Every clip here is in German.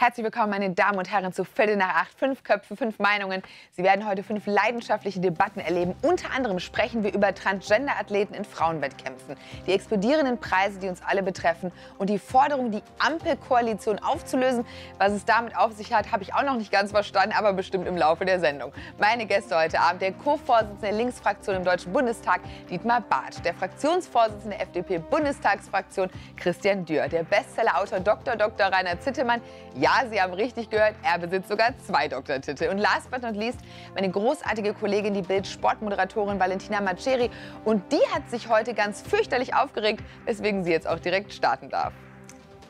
Herzlich willkommen, meine Damen und Herren, zu Viertel nach acht. Fünf Köpfe, fünf Meinungen. Sie werden heute fünf leidenschaftliche Debatten erleben. Unter anderem sprechen wir über Transgender-Athleten in Frauenwettkämpfen, die explodierenden Preise, die uns alle betreffen und die Forderung, die Ampelkoalition aufzulösen. Was es damit auf sich hat, habe ich auch noch nicht ganz verstanden, aber bestimmt im Laufe der Sendung. Meine Gäste heute Abend, der Co-Vorsitzende der Linksfraktion im Deutschen Bundestag, Dietmar Barth, der Fraktionsvorsitzende der FDP-Bundestagsfraktion, Christian Dürr, der Bestsellerautor Dr. Dr. Rainer Zittemann, ja, Sie haben richtig gehört, er besitzt sogar zwei Doktortitel. Und last but not least, meine großartige Kollegin, die Bild-Sportmoderatorin Valentina Maceri. Und die hat sich heute ganz fürchterlich aufgeregt, weswegen sie jetzt auch direkt starten darf.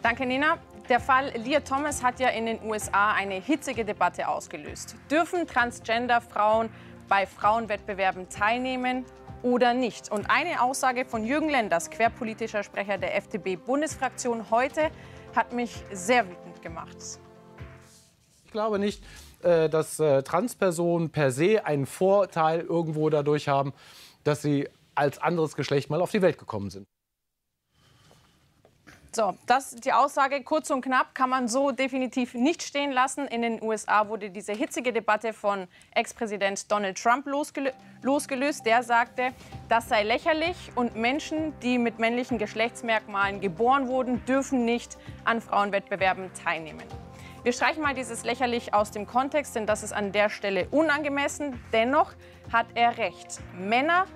Danke, Nina. Der Fall Leah Thomas hat ja in den USA eine hitzige Debatte ausgelöst. Dürfen Transgender-Frauen bei Frauenwettbewerben teilnehmen oder nicht? Und eine Aussage von Jürgen Lenders, querpolitischer Sprecher der FDP-Bundesfraktion heute, hat mich sehr wütend gemacht. Ich glaube nicht, äh, dass äh, Transpersonen per se einen Vorteil irgendwo dadurch haben, dass sie als anderes Geschlecht mal auf die Welt gekommen sind. So, das die Aussage. Kurz und knapp kann man so definitiv nicht stehen lassen. In den USA wurde diese hitzige Debatte von Ex-Präsident Donald Trump losgelö losgelöst. Der sagte, das sei lächerlich und Menschen, die mit männlichen Geschlechtsmerkmalen geboren wurden, dürfen nicht an Frauenwettbewerben teilnehmen. Wir streichen mal dieses lächerlich aus dem Kontext, denn das ist an der Stelle unangemessen. Dennoch hat er recht. Männer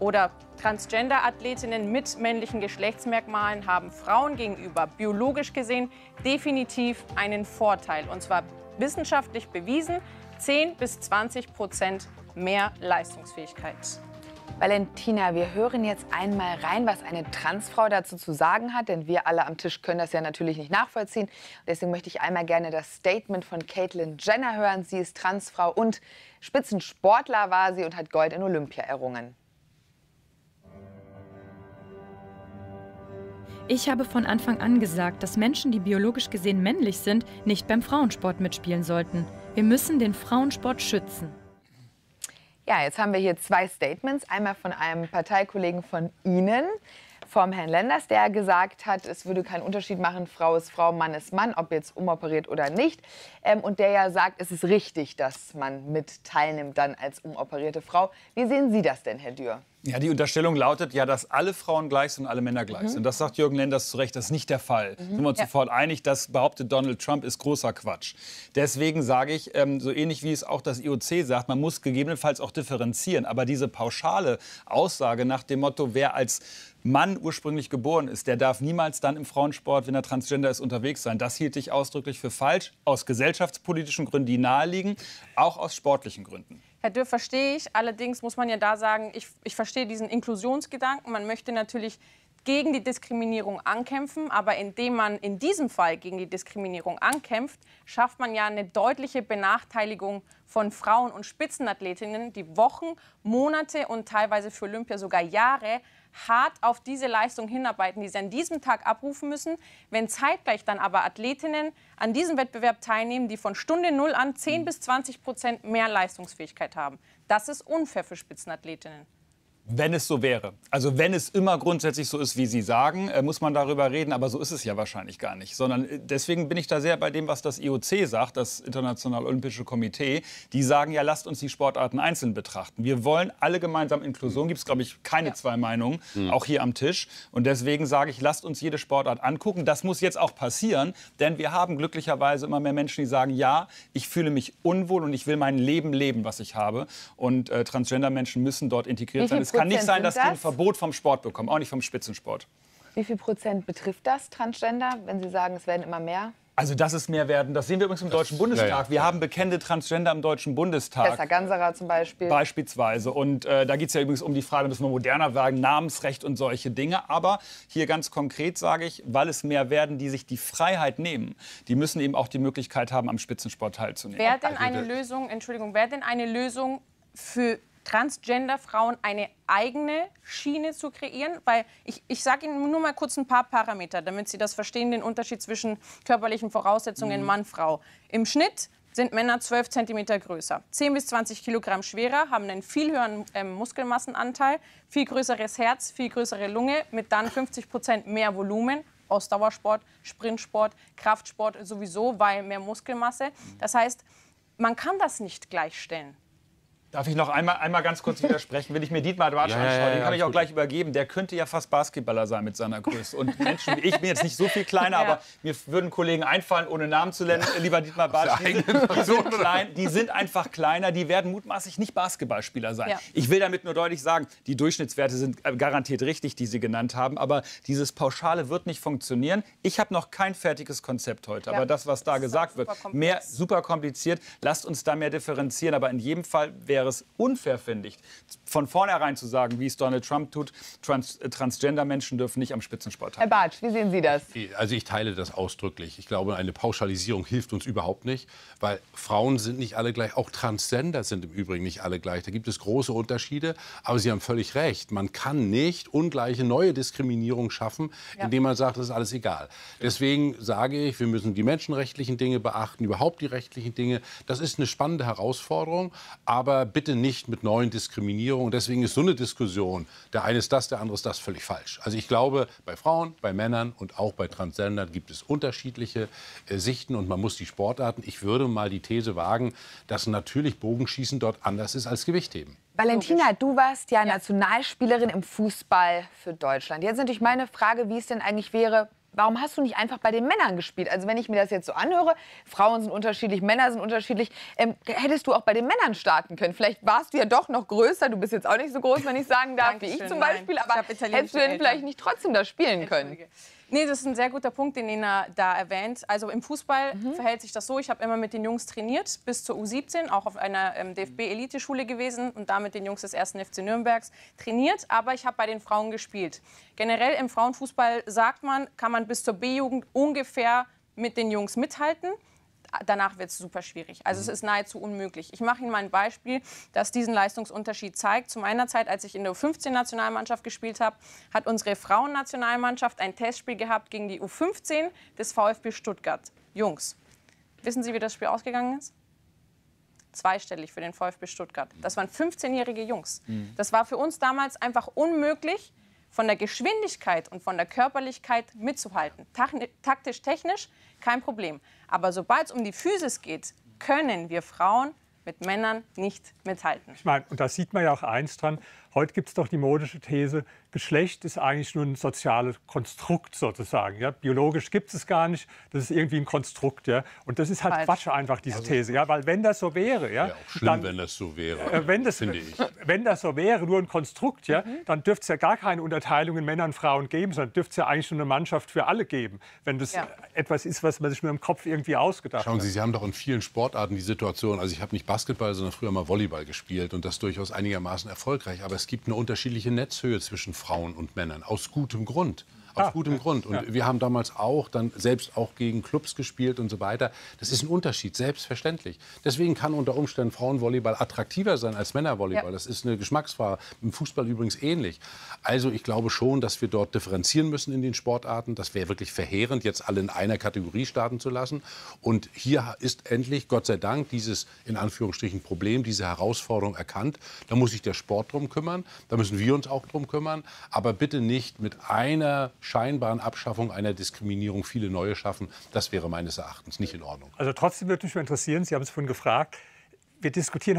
oder Transgender-Athletinnen mit männlichen Geschlechtsmerkmalen haben Frauen gegenüber biologisch gesehen definitiv einen Vorteil. Und zwar wissenschaftlich bewiesen, 10 bis 20 Prozent mehr Leistungsfähigkeit. Valentina, wir hören jetzt einmal rein, was eine Transfrau dazu zu sagen hat, denn wir alle am Tisch können das ja natürlich nicht nachvollziehen. Deswegen möchte ich einmal gerne das Statement von Caitlyn Jenner hören. Sie ist Transfrau und Spitzensportler war sie und hat Gold in Olympia errungen. Ich habe von Anfang an gesagt, dass Menschen, die biologisch gesehen männlich sind, nicht beim Frauensport mitspielen sollten. Wir müssen den Frauensport schützen. Ja, jetzt haben wir hier zwei Statements. Einmal von einem Parteikollegen von Ihnen, vom Herrn Lenders, der gesagt hat, es würde keinen Unterschied machen, Frau ist Frau, Mann ist Mann, ob jetzt umoperiert oder nicht. Ähm, und der ja sagt, es ist richtig, dass man mit teilnimmt dann als umoperierte Frau. Wie sehen Sie das denn, Herr Dürr? Ja, die Unterstellung lautet ja, dass alle Frauen gleich sind und alle Männer gleich mhm. sind. Das sagt Jürgen Lenders zu Recht, das ist nicht der Fall. Mhm. Sind wir uns ja. sofort einig, das behauptet Donald Trump, ist großer Quatsch. Deswegen sage ich, ähm, so ähnlich wie es auch das IOC sagt, man muss gegebenenfalls auch differenzieren. Aber diese pauschale Aussage nach dem Motto, wer als Mann ursprünglich geboren ist, der darf niemals dann im Frauensport, wenn er Transgender ist, unterwegs sein. Das hielt ich ausdrücklich für falsch, aus gesellschaftspolitischen Gründen, die naheliegen, auch aus sportlichen Gründen. Herr Dürr, verstehe ich. Allerdings muss man ja da sagen, ich, ich verstehe diesen Inklusionsgedanken. Man möchte natürlich gegen die Diskriminierung ankämpfen, aber indem man in diesem Fall gegen die Diskriminierung ankämpft, schafft man ja eine deutliche Benachteiligung von Frauen und Spitzenathletinnen, die Wochen, Monate und teilweise für Olympia sogar Jahre hart auf diese Leistung hinarbeiten, die sie an diesem Tag abrufen müssen. Wenn zeitgleich dann aber Athletinnen an diesem Wettbewerb teilnehmen, die von Stunde Null an 10 bis 20 Prozent mehr Leistungsfähigkeit haben, das ist unfair für Spitzenathletinnen. Wenn es so wäre. Also wenn es immer grundsätzlich so ist, wie Sie sagen, äh, muss man darüber reden. Aber so ist es ja wahrscheinlich gar nicht. Sondern äh, deswegen bin ich da sehr bei dem, was das IOC sagt, das Internationale Olympische Komitee. Die sagen ja, lasst uns die Sportarten einzeln betrachten. Wir wollen alle gemeinsam Inklusion. Gibt es, glaube ich, keine ja. zwei Meinungen, mhm. auch hier am Tisch. Und deswegen sage ich, lasst uns jede Sportart angucken. Das muss jetzt auch passieren, denn wir haben glücklicherweise immer mehr Menschen, die sagen, ja, ich fühle mich unwohl und ich will mein Leben leben, was ich habe. Und äh, Transgender-Menschen müssen dort integriert sein kann nicht sein, dass das? die ein Verbot vom Sport bekommen, auch nicht vom Spitzensport. Wie viel Prozent betrifft das Transgender, wenn Sie sagen, es werden immer mehr? Also, dass es mehr werden, das sehen wir übrigens im Deutschen Bundestag. Ja, ja. Wir haben bekennende Transgender im Deutschen Bundestag. Tessa Ganserer zum Beispiel. Beispielsweise. Und äh, da geht es ja übrigens um die Frage, müssen wir moderner werden, Namensrecht und solche Dinge. Aber hier ganz konkret sage ich, weil es mehr werden, die sich die Freiheit nehmen, die müssen eben auch die Möglichkeit haben, am Spitzensport teilzunehmen. Wäre denn eine Lösung, Entschuldigung, wäre denn eine Lösung für Transgender-Frauen eine eigene Schiene zu kreieren? Weil ich, ich sage Ihnen nur mal kurz ein paar Parameter, damit Sie das verstehen, den Unterschied zwischen körperlichen Voraussetzungen mhm. Mann-Frau. Im Schnitt sind Männer 12 cm größer, 10 bis 20 Kilogramm schwerer, haben einen viel höheren ähm, Muskelmassenanteil, viel größeres Herz, viel größere Lunge, mit dann 50 Prozent mehr Volumen Ausdauersport, Sprintsport, Kraftsport sowieso, weil mehr Muskelmasse. Das heißt, man kann das nicht gleichstellen. Darf ich noch einmal, einmal ganz kurz widersprechen? Wenn ich mir Dietmar Dwartsch Ja, ja, anschaue, ja, den kann ich auch gut. gleich übergeben. Der könnte ja fast Basketballer sein mit seiner Größe. Und Menschen, wie ich bin jetzt nicht so viel kleiner, Ja. aber mir würden Kollegen einfallen, ohne Namen zu nennen, lieber Dietmar Bartsch. Die, sind- die, sind klein, die sind einfach kleiner, die werden mutmaßlich nicht Basketballspieler sein. Ja. Ich will damit nur deutlich sagen, die Durchschnittswerte sind äh, garantiert richtig, die Sie genannt haben, aber dieses Pauschale wird nicht funktionieren. Ich habe noch kein fertiges Konzept heute, Ja. aber das, was da Das gesagt wird, mehr super kompliziert. Lasst uns da mehr differenzieren. Aber in jedem Fall wäre es unfair, finde ich, von vornherein zu sagen, wie es Donald Trump tut, Trans äh, Transgender-Menschen dürfen nicht am Spitzensport Herr teilnehmen. Bartsch, wie sehen Sie das? Also ich teile das ausdrücklich. Ich glaube, eine Pauschalisierung hilft uns überhaupt nicht, weil Frauen sind nicht alle gleich, auch Transgender sind im Übrigen nicht alle gleich. Da gibt es große Unterschiede, aber Sie haben völlig recht. Man kann nicht ungleiche neue Diskriminierung schaffen, indem man sagt, das ist alles egal. Deswegen sage ich, wir müssen die menschenrechtlichen Dinge beachten, überhaupt die rechtlichen Dinge. Das ist eine spannende Herausforderung, aber bitte nicht mit neuen Diskriminierungen. Deswegen ist so eine Diskussion, der eine ist das, der andere ist das, völlig falsch. Also ich glaube, bei Frauen, bei Männern und auch bei Transgendern gibt es unterschiedliche äh, Sichten und man muss die Sportarten, ich würde mal die These wagen, dass natürlich Bogenschießen dort anders ist als Gewichtheben. Valentina, du warst ja Nationalspielerin im Fußball für Deutschland. Jetzt natürlich meine Frage, wie es denn eigentlich wäre, warum hast du nicht einfach bei den Männern gespielt? Also wenn ich mir das jetzt so anhöre, Frauen sind unterschiedlich, Männer sind unterschiedlich, ähm, hättest du auch bei den Männern starten können. Vielleicht warst du ja doch noch größer, du bist jetzt auch nicht so groß, wenn ich sagen darf, wie ich zum nein. Beispiel, Ich aber italienische hättest du denn vielleicht nicht trotzdem da spielen können? Nee, das ist ein sehr guter Punkt, den Nina da erwähnt. Also im Fußball verhält sich das so, ich habe immer mit den Jungs trainiert, bis zur U17, auch auf einer ähm, DFB-Eliteschule gewesen und da mit den Jungs des 1. FC Nürnbergs trainiert, aber ich habe bei den Frauen gespielt. Generell im Frauenfußball sagt man, kann man bis zur B-Jugend ungefähr mit den Jungs mithalten. Danach wird es super schwierig. Also es ist nahezu unmöglich. Ich mache Ihnen mal ein Beispiel, das diesen Leistungsunterschied zeigt. Zu meiner Zeit, als ich in der U15-Nationalmannschaft gespielt habe, hat unsere Frauennationalmannschaft ein Testspiel gehabt gegen die U15 des VfB Stuttgart. Jungs, wissen Sie, wie das Spiel ausgegangen ist? Zweistellig für den VfB Stuttgart. Das waren 15-jährige Jungs. Das war für uns damals einfach unmöglich, von der Geschwindigkeit und von der Körperlichkeit mitzuhalten. Taktisch, technisch kein Problem. Aber sobald es um die Physis geht, können wir Frauen mit Männern nicht mithalten. Ich meine, und da sieht man ja auch eins dran. Heute gibt es doch die modische These, Geschlecht ist eigentlich nur ein soziales Konstrukt sozusagen. Ja? Biologisch gibt es gar nicht, das ist irgendwie ein Konstrukt. Ja? Und das ist halt Falsch. Quatsch einfach, diese These. Ja? Weil wenn das so wäre, ja, Wäre auch schlimm, dann, wenn das so wäre, äh, wenn, das, finde ich. wenn das so wäre, nur ein Konstrukt, ja, Mhm. dann dürfte es ja gar keine Unterteilung in Männer und Frauen geben, sondern dürfte es ja eigentlich nur eine Mannschaft für alle geben, wenn das Ja. etwas ist, was man sich nur im Kopf irgendwie ausgedacht Schauen hat. Sie, Sie haben doch in vielen Sportarten die Situation, also ich habe nicht Basketball, sondern früher mal Volleyball gespielt und das durchaus einigermaßen erfolgreich. Aber es gibt eine unterschiedliche Netzhöhe zwischen Frauen und Männern, aus gutem Grund. Aus Ah, gutem Grund. Und wir haben damals auch dann selbst auch gegen Clubs gespielt und so weiter. Das ist ein Unterschied, selbstverständlich. Deswegen kann unter Umständen Frauenvolleyball attraktiver sein als Männervolleyball. Ja. Das ist eine Geschmacksfrage. Im Fußball übrigens ähnlich. Also ich glaube schon, dass wir dort differenzieren müssen in den Sportarten. Das wäre wirklich verheerend, jetzt alle in einer Kategorie starten zu lassen. Und hier ist endlich, Gott sei Dank, dieses in Anführungsstrichen Problem, diese Herausforderung erkannt. Da muss sich der Sport drum kümmern. Da müssen wir uns auch drum kümmern. Aber bitte nicht mit einer scheinbaren Abschaffung einer Diskriminierung viele neue schaffen. Das wäre meines Erachtens nicht in Ordnung. Also trotzdem würde mich interessieren, Sie haben es vorhin gefragt, wir diskutieren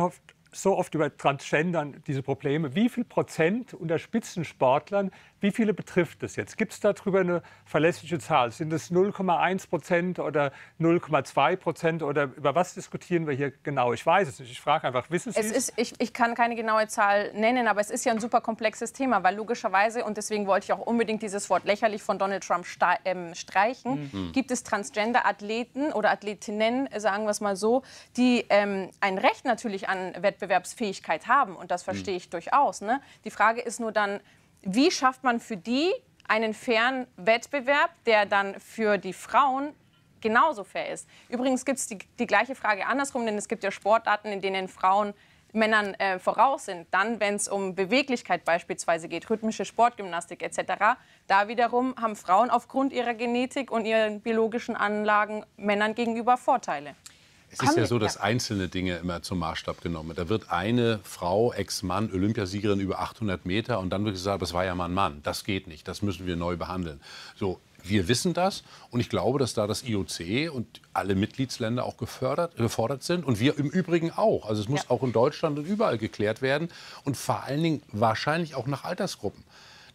so oft über Transgendern, diese Probleme. Wie viel Prozent unter Spitzensportlern, wie viele betrifft das jetzt? Gibt es darüber eine verlässliche Zahl? Sind es 0,1 Prozent oder 0,2 Prozent oder über was diskutieren wir hier genau? Ich weiß es nicht. Ich frage einfach, wissen Sie Es ist, ich, ich kann keine genaue Zahl nennen, aber es ist ja ein super komplexes Thema, weil logischerweise, und deswegen wollte ich auch unbedingt dieses Wort lächerlich von Donald Trump ähm, streichen, gibt es Transgender-Athleten oder Athletinnen, sagen wir es mal so, die ähm, ein Recht natürlich an Wettbewerbsfähigkeit haben. Und das verstehe ich durchaus. Ne? Die Frage ist nur dann, wie schafft man für die einen fairen Wettbewerb, der dann für die Frauen genauso fair ist. Übrigens gibt es die, die gleiche Frage andersrum, denn es gibt ja Sportarten, in denen Frauen Männern äh, voraus sind. Dann, wenn es um Beweglichkeit beispielsweise geht, rhythmische Sportgymnastik etc., da wiederum haben Frauen aufgrund ihrer Genetik und ihren biologischen Anlagen Männern gegenüber Vorteile. Es ist ja so, dass einzelne Dinge immer zum Maßstab genommen werden. Da wird eine Frau, Ex-Mann, Olympiasiegerin über 800 Meter und dann wird gesagt, das war ja mal ein Mann. Das geht nicht, das müssen wir neu behandeln. So, Wir wissen das und ich glaube, dass da das IOC und alle Mitgliedsländer auch gefördert, gefordert sind und wir im Übrigen auch. Also es muss ja. auch in Deutschland und überall geklärt werden und vor allen Dingen wahrscheinlich auch nach Altersgruppen.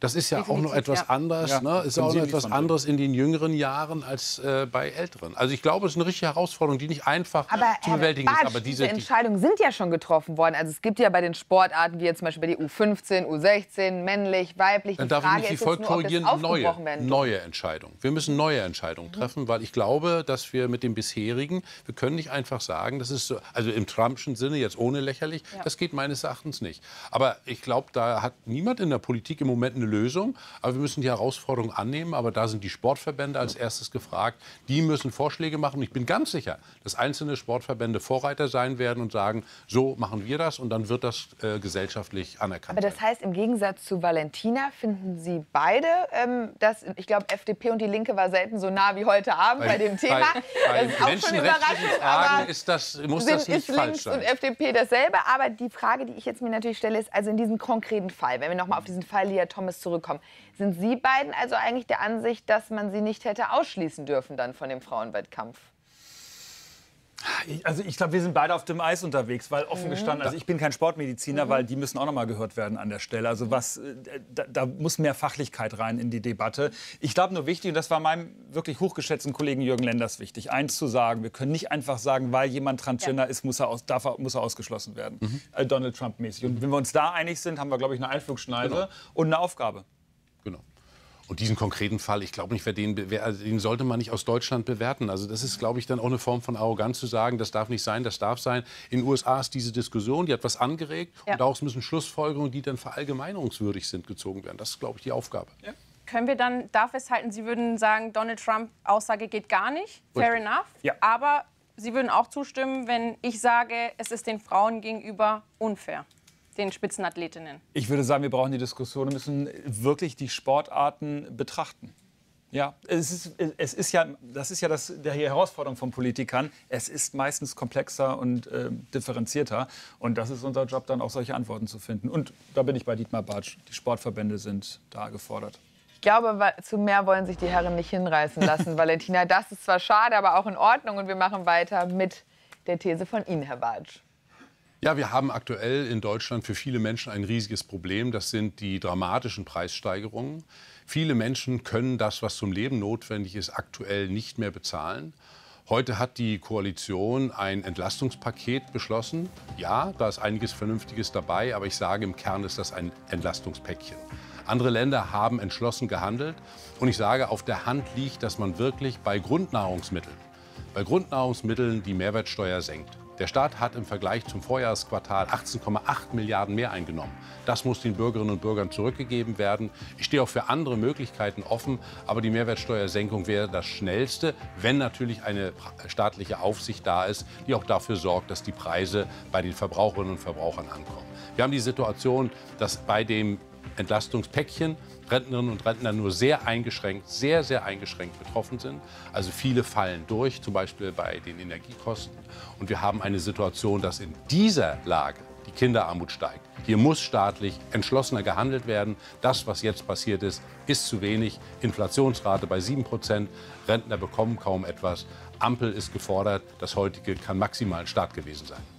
Das ist ja Definitiv, auch noch etwas ja. anderes, ja, ne? ist auch noch etwas anderes in den jüngeren Jahren als äh, bei älteren. Also ich glaube, es ist eine richtige Herausforderung, die nicht einfach aber, zu bewältigen Bartsch, ist. Aber diese, diese Entscheidungen sind ja schon getroffen worden. Also es gibt ja bei den Sportarten, wie jetzt zum Beispiel bei der U15, U16, männlich, weiblich. Dann darf Frage ich mich folgt korrigieren, neue, neue Entscheidungen. Wir müssen neue Entscheidungen mhm. treffen, weil ich glaube, dass wir mit dem bisherigen, wir können nicht einfach sagen, das ist so, also im Trumpschen Sinne jetzt ohne lächerlich, ja. das geht meines Erachtens nicht. Aber ich glaube, da hat niemand in der Politik im Moment eine eine Lösung. Aber wir müssen die Herausforderung annehmen. Aber da sind die Sportverbände als erstes gefragt. Die müssen Vorschläge machen. ich bin ganz sicher, dass einzelne Sportverbände Vorreiter sein werden und sagen, so machen wir das. Und dann wird das äh, gesellschaftlich anerkannt. Aber das heißt, im Gegensatz zu Valentina finden Sie beide, ähm, dass, ich glaube, FDP und die Linke war selten so nah wie heute Abend bei, bei dem Thema. Bei, bei das ist auch schon überraschend. Fragen ist das, muss sind, das nicht ist falsch Links sein. und FDP dasselbe. Aber die Frage, die ich jetzt mir natürlich stelle, ist, also in diesem konkreten Fall, wenn wir noch mal auf diesen Fall Lia Thomas Ergebnis zurückkommen. Sind Sie beiden also eigentlich der Ansicht, dass man sie nicht hätte ausschließen dürfen dann von dem Frauenwettkampf? Also ich glaube, wir sind beide auf dem Eis unterwegs, weil offen mhm. gestanden, also ich bin kein Sportmediziner, mhm. weil die müssen auch noch mal gehört werden an der Stelle. Also was, äh, da, da muss mehr Fachlichkeit rein in die Debatte. Ich glaube nur wichtig, und das war meinem wirklich hochgeschätzten Kollegen Jürgen Lenders wichtig, eins zu sagen, wir können nicht einfach sagen, weil jemand Transgender ja. ist, muss er, aus, darf er, muss er ausgeschlossen werden, mhm. äh, Donald Trump mäßig. Und wenn wir uns da einig sind, haben wir, glaube ich, eine Einflugschneise genau. und eine Aufgabe. Und diesen konkreten Fall, ich glaube nicht, wer den, also den sollte man nicht aus Deutschland bewerten. Also das ist, glaube ich, dann auch eine Form von Arroganz zu sagen, das darf nicht sein, das darf sein. In den USA ist diese Diskussion, die hat was angeregt ja. und daraus müssen Schlussfolgerungen, die dann verallgemeinerungswürdig sind, gezogen werden. Das ist, glaube ich, die Aufgabe. Ja. Können wir dann da festhalten, Sie würden sagen, Donald Trump Aussage geht gar nicht? Fair Richtig. enough. Ja. Aber Sie würden auch zustimmen, wenn ich sage, es ist den Frauen gegenüber unfair den Spitzenathletinnen? Ich würde sagen, wir brauchen die Diskussion und müssen wirklich die Sportarten betrachten. Ja, es ist, es ist ja, das ist ja das, die Herausforderung von Politikern. Es ist meistens komplexer und äh, differenzierter. Und das ist unser Job, dann auch solche Antworten zu finden. Und da bin ich bei Dietmar Bartsch. Die Sportverbände sind da gefordert. Ich glaube, zu mehr wollen sich die Herren nicht hinreißen lassen, Valentina. Das ist zwar schade, aber auch in Ordnung. Und wir machen weiter mit der These von Ihnen, Herr Bartsch. Ja, wir haben aktuell in Deutschland für viele Menschen ein riesiges Problem. Das sind die dramatischen Preissteigerungen. Viele Menschen können das, was zum Leben notwendig ist, aktuell nicht mehr bezahlen. Heute hat die Koalition ein Entlastungspaket beschlossen. Ja, da ist einiges Vernünftiges dabei, aber ich sage, im Kern ist das ein Entlastungspäckchen. Andere Länder haben entschlossen gehandelt. Und ich sage, auf der Hand liegt, dass man wirklich bei Grundnahrungsmitteln, bei Grundnahrungsmitteln die Mehrwertsteuer senkt. Der Staat hat im Vergleich zum Vorjahresquartal 18,8 Milliarden mehr eingenommen. Das muss den Bürgerinnen und Bürgern zurückgegeben werden. Ich stehe auch für andere Möglichkeiten offen, aber die Mehrwertsteuersenkung wäre das Schnellste, wenn natürlich eine staatliche Aufsicht da ist, die auch dafür sorgt, dass die Preise bei den Verbraucherinnen und Verbrauchern ankommen. Wir haben die Situation, dass bei dem Entlastungspäckchen Rentnerinnen und Rentner nur sehr eingeschränkt, sehr, sehr eingeschränkt betroffen sind. Also viele fallen durch, zum Beispiel bei den Energiekosten. Und wir haben eine Situation, dass in dieser Lage die Kinderarmut steigt. Hier muss staatlich entschlossener gehandelt werden. Das, was jetzt passiert ist, ist zu wenig. Inflationsrate bei 7 Prozent. Rentner bekommen kaum etwas. Ampel ist gefordert. Das heutige kann maximal ein Start gewesen sein.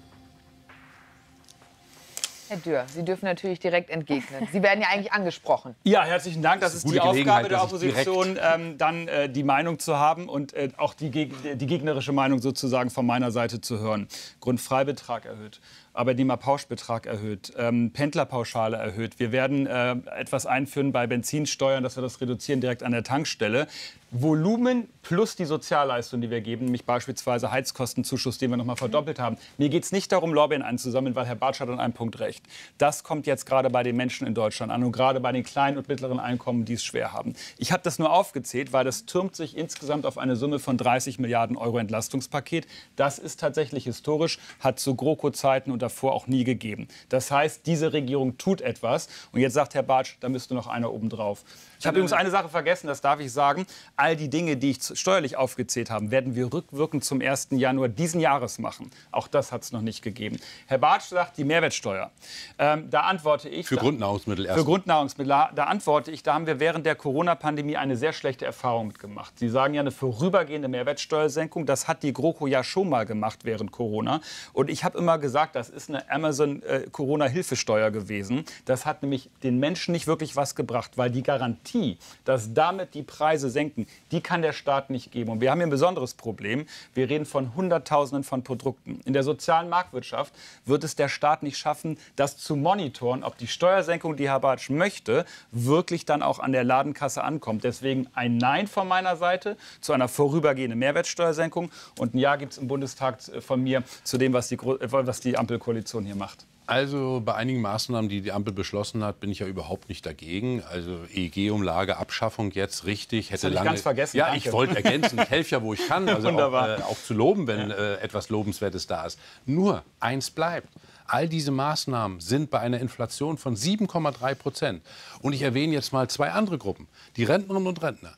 Herr Dürr, Sie dürfen natürlich direkt entgegnen. Sie werden ja eigentlich angesprochen. Ja, herzlichen Dank. Das, das ist die Aufgabe der Opposition, ähm, dann äh, die Meinung zu haben und äh, auch die, die gegnerische Meinung sozusagen von meiner Seite zu hören. Grundfreibetrag erhöht. Arbeitnehmerpauschbetrag erhöht, ähm, Pendlerpauschale erhöht. Wir werden äh, etwas einführen bei Benzinsteuern, dass wir das reduzieren direkt an der Tankstelle. Volumen plus die Sozialleistung, die wir geben, nämlich beispielsweise Heizkostenzuschuss, den wir noch mal verdoppelt haben. Mir geht es nicht darum, Lorbeeren einzusammeln, weil Herr Bartsch hat an einem Punkt recht. Das kommt jetzt gerade bei den Menschen in Deutschland an und gerade bei den kleinen und mittleren Einkommen, die es schwer haben. Ich habe das nur aufgezählt, weil das türmt sich insgesamt auf eine Summe von 30 Milliarden Euro Entlastungspaket. Das ist tatsächlich historisch, hat zu GroKo-Zeiten und davor auch nie gegeben. Das heißt, diese Regierung tut etwas. Und jetzt sagt Herr Bartsch, da müsste noch einer oben drauf. Ich habe übrigens eine Sache vergessen, das darf ich sagen. all die Dinge, die ich steuerlich aufgezählt habe, werden wir rückwirkend zum 1. Januar diesen Jahres machen. Auch das hat es noch nicht gegeben. Herr Bartsch sagt, die Mehrwertsteuer. Ähm, da antworte ich. Für da, Grundnahrungsmittel erst. Für Grundnahrungsmittel. Da antworte ich, da haben wir während der Corona-Pandemie eine sehr schlechte Erfahrung mitgemacht. Sie sagen ja eine vorübergehende Mehrwertsteuersenkung. Das hat die GroKo ja schon mal gemacht während Corona. Und ich habe immer gesagt, das ist eine Amazon-Corona-Hilfesteuer äh, gewesen. Das hat nämlich den Menschen nicht wirklich was gebracht, weil die Garantie, dass damit die Preise senken, die kann der Staat nicht geben. Und wir haben hier ein besonderes Problem. Wir reden von Hunderttausenden von Produkten. In der sozialen Marktwirtschaft wird es der Staat nicht schaffen, das zu monitoren, ob die Steuersenkung, die Herr Bartsch möchte, wirklich dann auch an der Ladenkasse ankommt. Deswegen ein Nein von meiner Seite zu einer vorübergehenden Mehrwertsteuersenkung. Und ein Ja gibt es im Bundestag von mir zu dem, was die, was die Ampelkoalition hier macht. Also bei einigen Maßnahmen, die die Ampel beschlossen hat, bin ich ja überhaupt nicht dagegen. Also EEG-Umlage, Abschaffung jetzt richtig. Hätte das lange. Ich ganz vergessen. Ja, Danke. ich wollte ergänzen. Ich helfe ja, wo ich kann. Also auch, äh, auch, zu loben, wenn äh, etwas Lobenswertes da ist. Nur eins bleibt. All diese Maßnahmen sind bei einer Inflation von 7,3 Prozent. Und ich erwähne jetzt mal zwei andere Gruppen. Die Rentnerinnen und Rentner.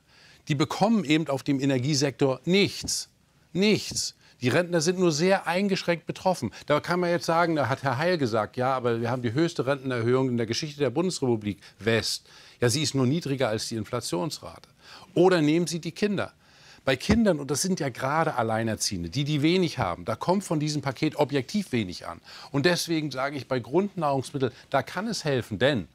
Die bekommen eben auf dem Energiesektor nichts. Nichts. Die Rentner sind nur sehr eingeschränkt betroffen. Da kann man jetzt sagen, da hat Herr Heil gesagt, ja, aber wir haben die höchste Rentenerhöhung in der Geschichte der Bundesrepublik West. Ja, sie ist nur niedriger als die Inflationsrate. Oder nehmen Sie die Kinder. Bei Kindern, und das sind ja gerade Alleinerziehende, die die wenig haben, da kommt von diesem Paket objektiv wenig an. Und deswegen sage ich, bei Grundnahrungsmitteln, da kann es helfen, denn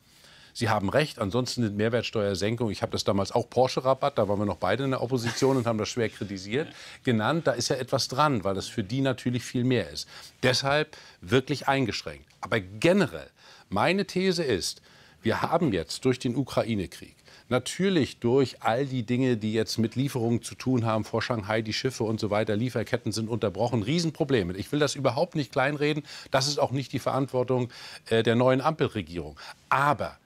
Sie haben recht, ansonsten eine Mehrwertsteuersenkung, ich habe das damals auch Porsche-Rabatt, da waren wir noch beide in der Opposition und haben das schwer kritisiert, genannt. Da ist ja etwas dran, weil das für die natürlich viel mehr ist. Deshalb wirklich eingeschränkt. Aber generell, meine These ist, wir haben jetzt durch den Ukraine-Krieg Natürlich durch all die Dinge, die jetzt mit Lieferungen zu tun haben, vor Shanghai die Schiffe und so weiter, Lieferketten sind unterbrochen, Riesenprobleme. Ich will das überhaupt nicht kleinreden. Das ist auch nicht die Verantwortung äh, der neuen Ampelregierung. Aber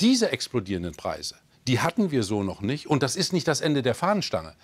diese explodierenden Preise, die hatten wir so noch nicht. Und das ist nicht das Ende der Fahnenstange.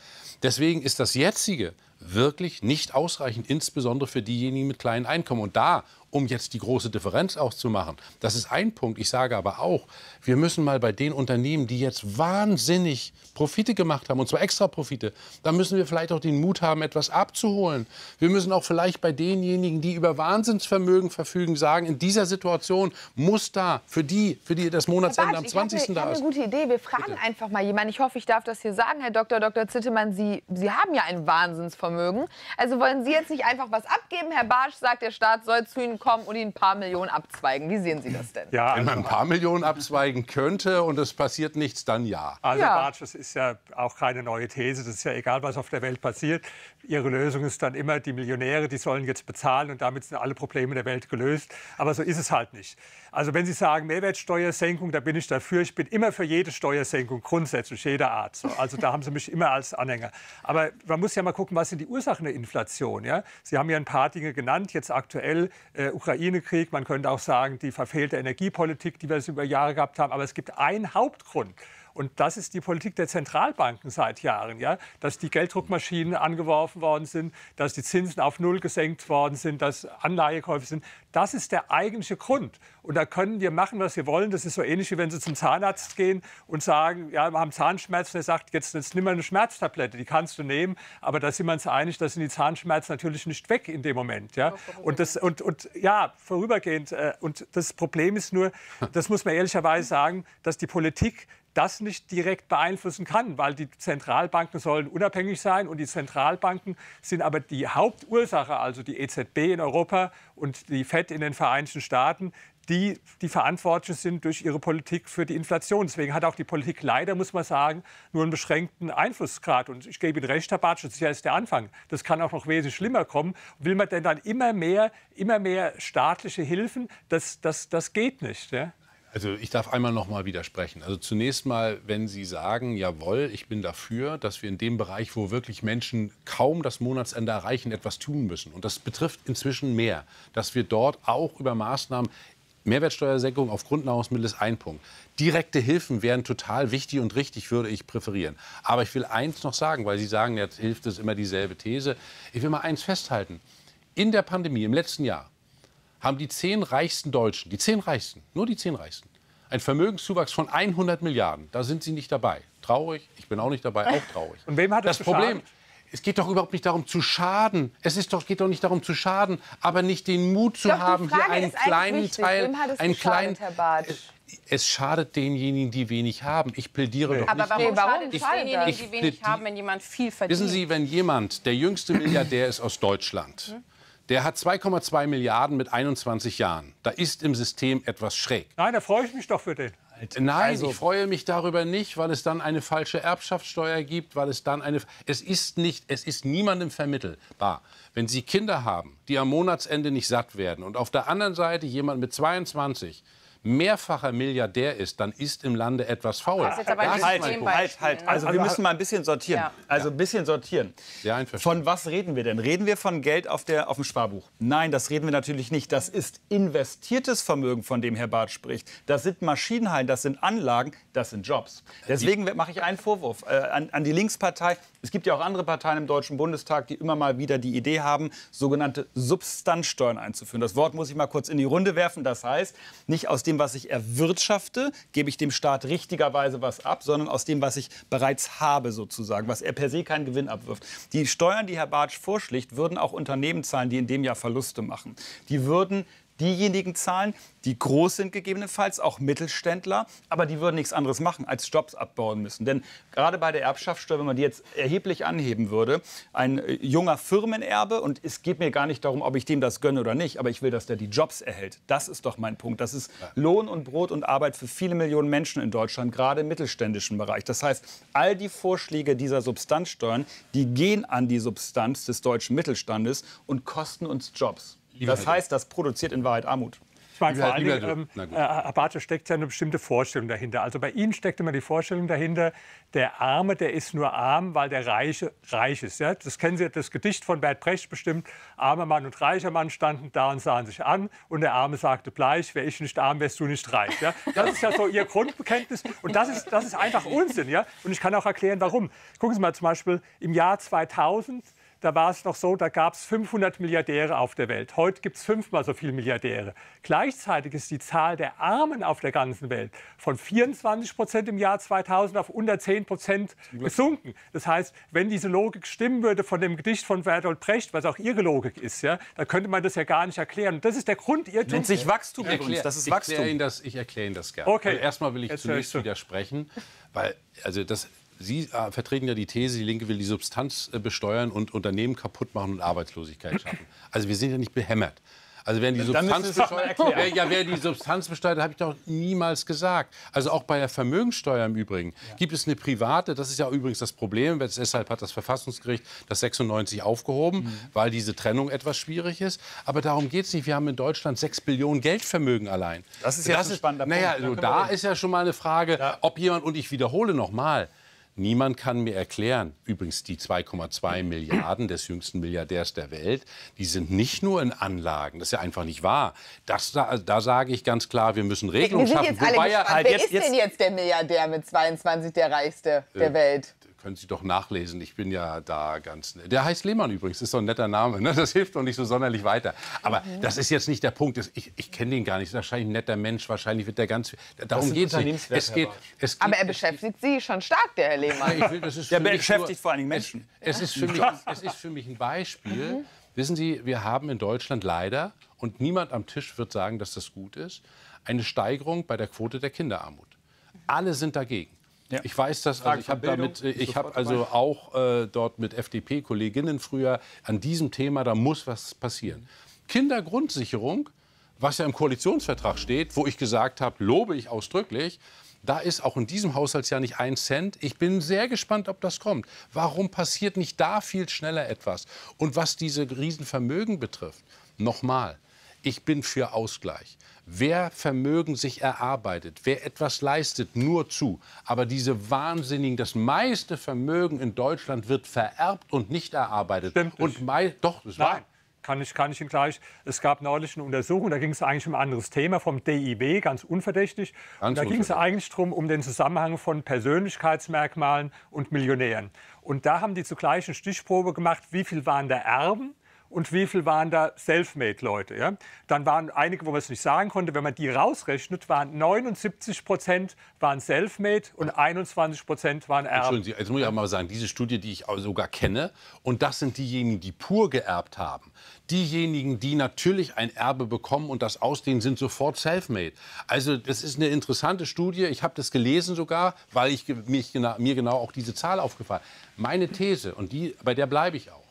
Deswegen ist das jetzige wirklich nicht ausreichend, insbesondere für diejenigen mit kleinen Einkommen. Und da um jetzt die große Differenz auszumachen. Das ist ein Punkt. Ich sage aber auch, wir müssen mal bei den Unternehmen, die jetzt wahnsinnig Profite gemacht haben, und zwar extra Profite, da müssen wir vielleicht auch den Mut haben, etwas abzuholen. Wir müssen auch vielleicht bei denjenigen, die über Wahnsinnsvermögen verfügen, sagen, in dieser Situation muss da für die, für die das Monatsende Bartsch, am 20. Ich da ist. Ich habe eine gute Idee. Wir fragen Bitte. einfach mal jemanden. Ich hoffe, ich darf das hier sagen, Herr Dr. Dr. Zittemann. Sie, Sie haben ja ein Wahnsinnsvermögen. Also wollen Sie jetzt nicht einfach was abgeben? Herr Bartsch sagt, der Staat soll zu Ihnen kommen und Ihnen ein paar Millionen abzweigen. Wie sehen Sie das denn? Ja, Wenn man ein paar Millionen abzweigen könnte und es passiert nichts, dann ja. Also ja. Bartsch, das ist ja auch keine neue These. Das ist ja egal, was auf der Welt passiert. Ihre Lösung ist dann immer, die Millionäre, die sollen jetzt bezahlen und damit sind alle Probleme der Welt gelöst. Aber so ist es halt nicht. Also wenn Sie sagen Mehrwertsteuersenkung, da bin ich dafür. Ich bin immer für jede Steuersenkung, grundsätzlich, jeder Art. So. Also da haben Sie mich immer als Anhänger. Aber man muss ja mal gucken, was sind die Ursachen der Inflation. Ja? Sie haben ja ein paar Dinge genannt, jetzt aktuell äh, Ukraine-Krieg. Man könnte auch sagen, die verfehlte Energiepolitik, die wir über Jahre gehabt haben. Aber es gibt einen Hauptgrund. Und das ist die Politik der Zentralbanken seit Jahren, ja? dass die Gelddruckmaschinen angeworfen worden sind, dass die Zinsen auf Null gesenkt worden sind, dass Anleihekäufe sind. Das ist der eigentliche Grund. Und da können wir machen, was wir wollen. Das ist so ähnlich, wie wenn Sie zum Zahnarzt gehen und sagen, ja, wir haben Zahnschmerzen. Er sagt, jetzt, jetzt nimm mal eine Schmerztablette, die kannst du nehmen. Aber da sind wir uns einig, dass sind die Zahnschmerzen natürlich nicht weg in dem Moment. Ja? Und, das, und, und ja, vorübergehend. Äh, und das Problem ist nur, das muss man ehrlicherweise sagen, dass die Politik das nicht direkt beeinflussen kann, weil die Zentralbanken sollen unabhängig sein und die Zentralbanken sind aber die Hauptursache, also die EZB in Europa und die FED in den Vereinigten Staaten, die, die verantwortlich sind durch ihre Politik für die Inflation. Deswegen hat auch die Politik leider, muss man sagen, nur einen beschränkten Einflussgrad. Und ich gebe Ihnen recht, Herr Bartsch, das ist der Anfang. Das kann auch noch wesentlich schlimmer kommen. Will man denn dann immer mehr, immer mehr staatliche Hilfen? Das, das, das geht nicht. Ja? Also ich darf einmal noch mal widersprechen. Also zunächst mal, wenn Sie sagen, jawohl, ich bin dafür, dass wir in dem Bereich, wo wirklich Menschen kaum das Monatsende erreichen, etwas tun müssen. Und das betrifft inzwischen mehr, dass wir dort auch über Maßnahmen Mehrwertsteuersenkung auf Grundnahrungsmittel ist ein Punkt. Direkte Hilfen wären total wichtig und richtig, würde ich präferieren. Aber ich will eins noch sagen, weil Sie sagen, jetzt hilft es immer dieselbe These. Ich will mal eins festhalten. In der Pandemie im letzten Jahr haben die zehn reichsten Deutschen, die zehn reichsten, nur die zehn reichsten, Ein Vermögenszuwachs von 100 Milliarden. Da sind Sie nicht dabei. Traurig. Ich bin auch nicht dabei. Auch traurig. Und wem hat das das Problem? Es geht doch überhaupt nicht darum zu schaden. Es ist doch, geht doch nicht darum zu schaden, aber nicht den Mut zu Doch, haben, hier einen kleinen wichtig. Teil, Wem hat es einen geschadet, kleinen, Herr Bartsch? es schadet denjenigen, die wenig haben. Ich plädiere doch Aber nicht. warum, Nee, warum schadet es denjenigen, die wenig haben, wenn jemand viel verdient? Wissen Sie, wenn jemand der jüngste Milliardär ist aus Deutschland, der hat 2,2 Milliarden mit 21 Jahren, da ist im System etwas schräg. Nein, da freue ich mich doch für den. Nein, Also- ich freue mich darüber nicht, weil es dann eine falsche Erbschaftssteuer gibt, weil es dann eine. Es ist nicht, es ist niemandem vermittelbar. Wenn Sie Kinder haben, die am Monatsende nicht satt werden und auf der anderen Seite jemand mit 22 mehrfacher Milliardär ist, dann ist im Lande etwas faul. Das ist jetzt aber Das Halt, halt, halt. ne? Also wir müssen mal ein bisschen sortieren. Ja. Also ein bisschen sortieren. Sehr einverstanden. Von was reden wir denn? Reden wir von Geld auf, der, auf dem Sparbuch? Nein, das reden wir natürlich nicht. Das ist investiertes Vermögen, von dem Herr Barth spricht. Das sind Maschinenhallen, das sind Anlagen, das sind Jobs. Deswegen mache ich einen Vorwurf äh, an, an die Linkspartei. Es gibt ja auch andere Parteien im Deutschen Bundestag, die immer mal wieder die Idee haben, sogenannte Substanzsteuern einzuführen. Das Wort muss ich mal kurz in die Runde werfen. Das heißt, nicht aus dem, was ich erwirtschafte, gebe ich dem Staat richtigerweise was ab, sondern aus dem, was ich bereits habe sozusagen, was er per se keinen Gewinn abwirft. Die Steuern, die Herr Bartsch vorschlägt, würden auch Unternehmen zahlen, die in dem Jahr Verluste machen. Die würden diejenigen zahlen, die groß sind gegebenenfalls, auch Mittelständler, aber die würden nichts anderes machen, als Jobs abbauen müssen. Denn gerade bei der Erbschaftssteuer, wenn man die jetzt erheblich anheben würde, ein äh, junger Firmenerbe, und es geht mir gar nicht darum, ob ich dem das gönne oder nicht, aber ich will, dass der die Jobs erhält. Das ist doch mein Punkt. Das ist Lohn und Brot und Arbeit für viele Millionen Menschen in Deutschland, gerade im mittelständischen Bereich. Das heißt, all die Vorschläge dieser Substanzsteuern, die gehen an die Substanz des deutschen Mittelstandes und kosten uns Jobs. Das heißt, das produziert in Wahrheit Armut. Ich meine, vor allen Dingen, ähm, äh. Herr Bartsch, steckt ja eine bestimmte Vorstellung dahinter. Also bei Ihnen steckt immer die Vorstellung dahinter, der Arme, der ist nur arm, weil der Reiche reich ist. Ja? Das kennen Sie, das Gedicht von Bert Brecht bestimmt. Armer Mann und reicher Mann standen da und sahen sich an. Und der Arme sagte bleich, wäre ich nicht arm, wärst du nicht reich. Ja? Das ist ja so Ihr Grundbekenntnis. Und das ist, das ist einfach Unsinn. Ja? Und ich kann auch erklären, warum. Gucken Sie mal zum Beispiel im Jahr 2000 da war es noch so, da gab es 500 Milliardäre auf der Welt. Heute gibt es fünfmal so viele Milliardäre. Gleichzeitig ist die Zahl der Armen auf der ganzen Welt von 24 Prozent im Jahr 2000 auf unter 10 Prozent gesunken. Das heißt, wenn diese Logik stimmen würde von dem Gedicht von Bertolt Brecht, was auch Ihre Logik ist, ja, dann könnte man das ja gar nicht erklären. Und das ist der Grundirrtum. Nennt sich Wachstum Ich übrigens. erklär- Das ist ich erkläre Wachstum. Ihnen das, ich erkläre Ihnen das gerne. Okay. Also erstmal will ich Jetzt zunächst widersprechen, weil also das, Sie äh, vertreten ja die These, die Linke will die Substanz äh, besteuern und Unternehmen kaputt machen und Arbeitslosigkeit schaffen. Also wir sind ja nicht behämmert. Also wer die Substanz besteuert, wer, ja, wer die Substanz besteuert, habe ich doch niemals gesagt. Also auch bei der Vermögensteuer im Übrigen gibt es eine private, das ist ja übrigens das Problem, deshalb hat das Verfassungsgericht das 96 aufgehoben, Mhm. weil diese Trennung etwas schwierig ist. Aber darum geht es nicht. Wir haben in Deutschland 6 Billionen Geldvermögen allein. Das ist jetzt ein spannender naja, Punkt. Da also da ist ja schon mal eine Frage, ob jemand, und ich wiederhole noch mal, Niemand kann mir erklären, übrigens die 2,2 Milliarden des jüngsten Milliardärs der Welt, die sind nicht nur in Anlagen. Das ist ja einfach nicht wahr. Das, da, da sage ich ganz klar, wir müssen Regelungen Wir schaffen. jetzt Wobei er halt Wer jetzt- ist denn jetzt der Milliardär mit 22 der reichste der Welt? Können Sie doch nachlesen. Ich bin ja da ganz. Der heißt Lehmann übrigens, ist doch ein netter Name. Ne? Das hilft doch nicht so sonderlich weiter. Aber Mhm. das ist jetzt nicht der Punkt. Ich, ich kenne den gar nicht. Das ist wahrscheinlich ein netter Mensch. Wahrscheinlich wird der ganz. Darum sind geht es nicht. Es geht, es geht, Aber er es- beschäftigt Sie schon stark, der Herr Lehmann. ich will, das ist Der beschäftigt nur- vor allen Dingen Menschen. Es, es, ist für mich, es ist für mich ein Beispiel. Wissen Sie, wir haben in Deutschland leider, und niemand am Tisch wird sagen, dass das gut ist, eine Steigerung bei der Quote der Kinderarmut. Alle sind dagegen. Ja. Ich weiß das, also ich habe damit, äh, ich habe also auch äh, dort mit FDP-Kolleginnen früher an diesem Thema, da muss was passieren. Kindergrundsicherung, was ja im Koalitionsvertrag steht, wo ich gesagt habe, lobe ich ausdrücklich, da ist auch in diesem Haushaltsjahr nicht ein Cent. Ich bin sehr gespannt, ob das kommt. Warum passiert nicht da viel schneller etwas? Und was diese Riesenvermögen betrifft, nochmal, ich bin für Ausgleich. Wer Vermögen sich erarbeitet, wer etwas leistet, nur zu. Aber diese Wahnsinnigen, das meiste Vermögen in Deutschland wird vererbt und nicht erarbeitet. Stimmt und nicht. doch, das war. Nein, kann ich, kann ich Ihnen gleich. Es gab neulich eine Untersuchung, da ging es eigentlich um ein anderes Thema vom DIB, ganz unverdächtig. Ganz und da ging es eigentlich darum, um den Zusammenhang von Persönlichkeitsmerkmalen und Millionären. Und da haben die zugleich eine Stichprobe gemacht, wie viel waren der Erben und wie viel waren da Selfmade-Leute. Ja? Dann waren einige, wo man es nicht sagen konnte, wenn man die rausrechnet, waren 79 Prozent waren Selfmade und 21 Prozent waren Erben. Entschuldigen Sie, jetzt muss ich auch mal sagen, diese Studie, die ich sogar kenne, und das sind diejenigen, die pur geerbt haben. Diejenigen, die natürlich ein Erbe bekommen und das ausdehnen, sind sofort self-made. Also das ist eine interessante Studie. Ich habe das gelesen sogar, weil ich mich, mir genau auch diese Zahl aufgefallen. Meine These, und die, bei der bleibe ich auch,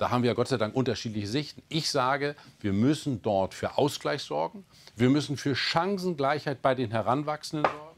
da haben wir Gott sei Dank unterschiedliche Sichten. Ich sage, wir müssen dort für Ausgleich sorgen. Wir müssen für Chancengleichheit bei den Heranwachsenden sorgen.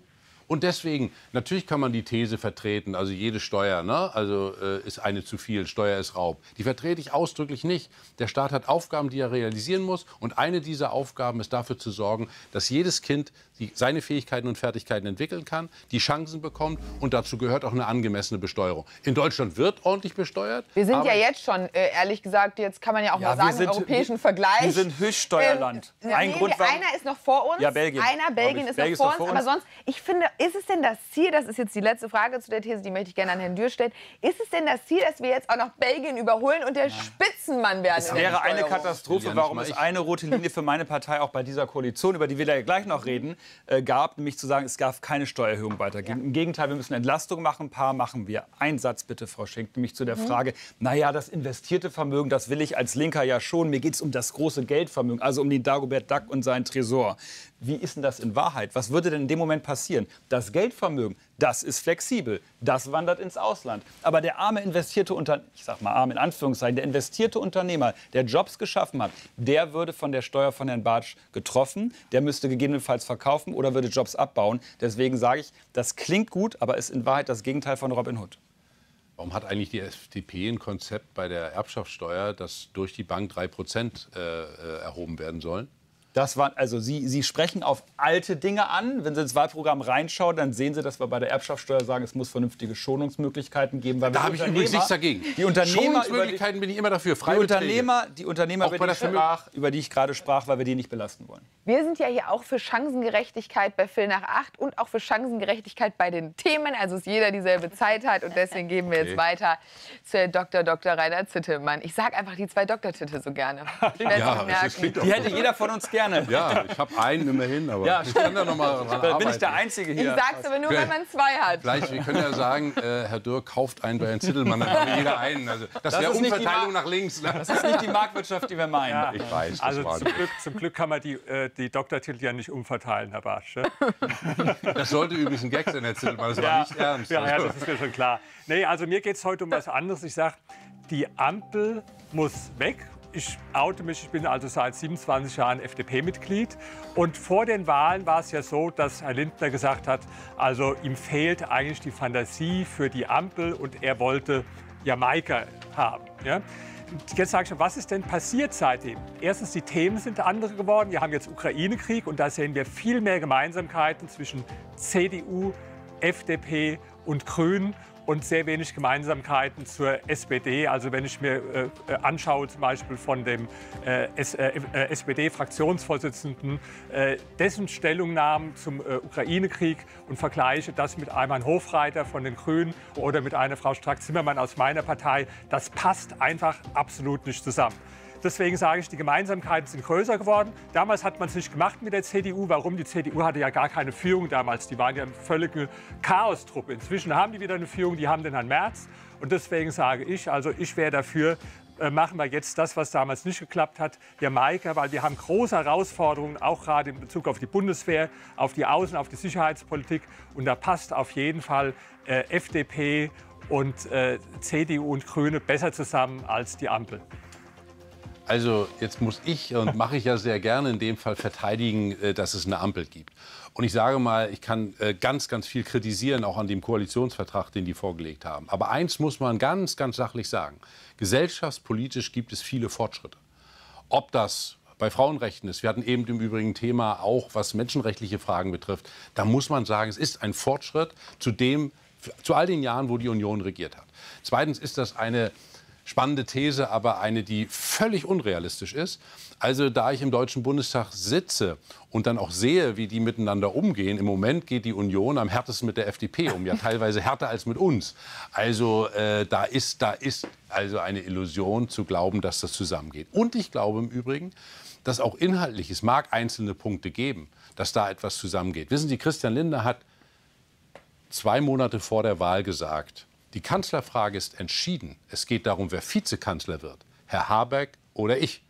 Und deswegen, natürlich kann man die These vertreten, also jede Steuer ne, also, äh, ist eine zu viel, Steuer ist Raub. Die vertrete ich ausdrücklich nicht. Der Staat hat Aufgaben, die er realisieren muss. Und eine dieser Aufgaben ist dafür zu sorgen, dass jedes Kind die, seine Fähigkeiten und Fertigkeiten entwickeln kann, die Chancen bekommt. Und dazu gehört auch eine angemessene Besteuerung. In Deutschland wird ordentlich besteuert. Wir sind ja jetzt schon, äh, ehrlich gesagt, jetzt kann man ja auch Ja, mal sagen, sind- im europäischen wir- Vergleich. wir sind Höchststeuerland. Ähm, Ein nee, Grund, warum- einer ist noch vor uns. Ja, Belgien. Einer, Belgien ist Belgien noch ist vor uns. vor Aber uns. sonst, ich finde, ist es denn das Ziel, das ist jetzt die letzte Frage zu der These, die möchte ich gerne an Herrn Dürr stellen, ist es denn das Ziel, dass wir jetzt auch noch Belgien überholen und der Spitzenmann werden? Es wäre eine? Katastrophe, Ja, warum es ich. eine rote Linie für meine Partei auch bei dieser Koalition, über die wir da gleich noch reden, äh, gab, nämlich zu sagen, es darf keine Steuererhöhung weitergeben. Im Gegenteil, wir müssen Entlastung machen, ein paar machen wir. Ein Satz bitte, Frau Schenk, nämlich zu der Frage, naja, das investierte Vermögen, das will ich als Linker ja schon, mir geht es um das große Geldvermögen, also um den Dagobert Duck und seinen Tresor. Wie ist denn das in Wahrheit? Was würde denn in dem Moment passieren? Das Geldvermögen, das ist flexibel, das wandert ins Ausland. Aber der arme investierte Unternehmer, ich sag mal arm in Anführungszeichen, der investierte Unternehmer, der Jobs geschaffen hat, der würde von der Steuer von Herrn Bartsch getroffen, der müsste gegebenenfalls verkaufen oder würde Jobs abbauen. Deswegen sage ich, das klingt gut, aber ist in Wahrheit das Gegenteil von Robin Hood. Warum hat eigentlich die FDP ein Konzept bei der Erbschaftssteuer, dass durch die Bank 3 Prozent äh, äh, erhoben werden sollen? Das waren, also Sie, Sie sprechen auf alte Dinge an. Wenn Sie ins Wahlprogramm reinschauen, dann sehen Sie, dass wir bei der Erbschaftssteuer sagen, es muss vernünftige Schonungsmöglichkeiten geben. Weil Da habe ich übrigens nichts dagegen. Die Unternehmer, über die, Schonungsmöglichkeiten bin ich immer dafür. die Freibeträge. Unternehmer, die Unternehmer Auch über, bei die der ich Vermögen- sprach, über die ich gerade sprach, weil wir die nicht belasten wollen. Wir sind ja hier auch für Chancengerechtigkeit bei Phil nach acht und auch für Chancengerechtigkeit bei den Themen, also dass jeder dieselbe Zeit hat. Und deswegen geben wir jetzt weiter zu Dr. Dr. Rainer Zittelmann. Ich sage einfach die zwei Doktortitel so gerne. Ja, das klingt doch Die hätte jeder von uns gerne. Ja, ich habe einen immerhin, aber Ja, ich kann da noch mal dran Da bin ich arbeiten. der Einzige Ich hier. sag's aber nur, wenn man zwei hat. Vielleicht, wir können ja sagen, äh, Herr Dürr kauft einen bei Herrn Zittelmann, dann haben wir jeder einen. Also, das, wäre Umverteilung nach links. Ne? Das ist nicht die Marktwirtschaft, die wir meinen. Ich weiß, das Also war zum Glück, zum Glück kann man die, äh, die Doktortitel ja nicht umverteilen, Herr Bartsch. Das sollte übrigens ein Gag sein, Herr Zittelmann. Das war Ja. nicht ernst. Ja, ja, Also, das ist mir schon klar. Nee, also mir geht es heute um was anderes. Ich sage, die Ampel muss weg. Ich oute mich, ich bin also seit 27 Jahren FDP-Mitglied. Und vor den Wahlen war es ja so, dass Herr Lindner gesagt hat, also ihm fehlt eigentlich die Fantasie für die Ampel und er wollte Jamaika haben. Ja? Jetzt sage ich, was ist denn passiert seitdem? Erstens, die Themen sind andere geworden. Wir haben jetzt Ukraine-Krieg und da sehen wir viel mehr Gemeinsamkeiten zwischen CDU, FDP und Grünen und sehr wenig Gemeinsamkeiten zur SPD. Also wenn ich mir äh, äh, anschaue, zum Beispiel von dem äh, äh, äh, SPD-Fraktionsvorsitzenden, äh, dessen Stellungnahmen zum Ukraine-Krieg und vergleiche das mit einem Hofreiter von den Grünen oder mit einer Frau Strack-Zimmermann aus meiner Partei, das passt einfach absolut nicht zusammen. Deswegen sage ich, die Gemeinsamkeiten sind größer geworden. Damals hat man es nicht gemacht mit der CDU. Warum? Die CDU hatte ja gar keine Führung damals. Die waren ja eine völlige Chaostruppe. Inzwischen haben die wieder eine Führung, die haben den Herrn Merz. Und deswegen sage ich, also ich wäre dafür, äh, machen wir jetzt das, was damals nicht geklappt hat, Jamaika, weil wir haben große Herausforderungen, auch gerade in Bezug auf die Bundeswehr, auf die Außen-, auf die Sicherheitspolitik. Und da passt auf jeden Fall äh, FDP und äh, CDU und Grüne besser zusammen als die Ampel. Also jetzt muss ich und mache ich ja sehr gerne in dem Fall verteidigen, äh, dass es eine Ampel gibt. Und ich sage mal, ich kann äh, ganz, ganz viel kritisieren, auch an dem Koalitionsvertrag, den die vorgelegt haben. Aber eins muss man ganz, ganz sachlich sagen. Gesellschaftspolitisch gibt es viele Fortschritte. Ob das bei Frauenrechten ist, wir hatten eben im Übrigen Thema auch, was menschenrechtliche Fragen betrifft, da muss man sagen, es ist ein Fortschritt zu dem, zu all den Jahren, wo die Union regiert hat. Zweitens ist das eine Spannende These, aber eine, die völlig unrealistisch ist. Also da ich im Deutschen Bundestag sitze und dann auch sehe, wie die miteinander umgehen, im Moment geht die Union am härtesten mit der FDP um, ja teilweise härter als mit uns. Also äh, da ist, da ist also eine Illusion zu glauben, dass das zusammengeht. Und ich glaube im Übrigen, dass auch inhaltlich, es mag einzelne Punkte geben, dass da etwas zusammengeht. Wissen Sie, Christian Lindner hat zwei Monate vor der Wahl gesagt, die Kanzlerfrage ist entschieden. Es geht darum, wer Vizekanzler wird, Herr Habeck oder ich.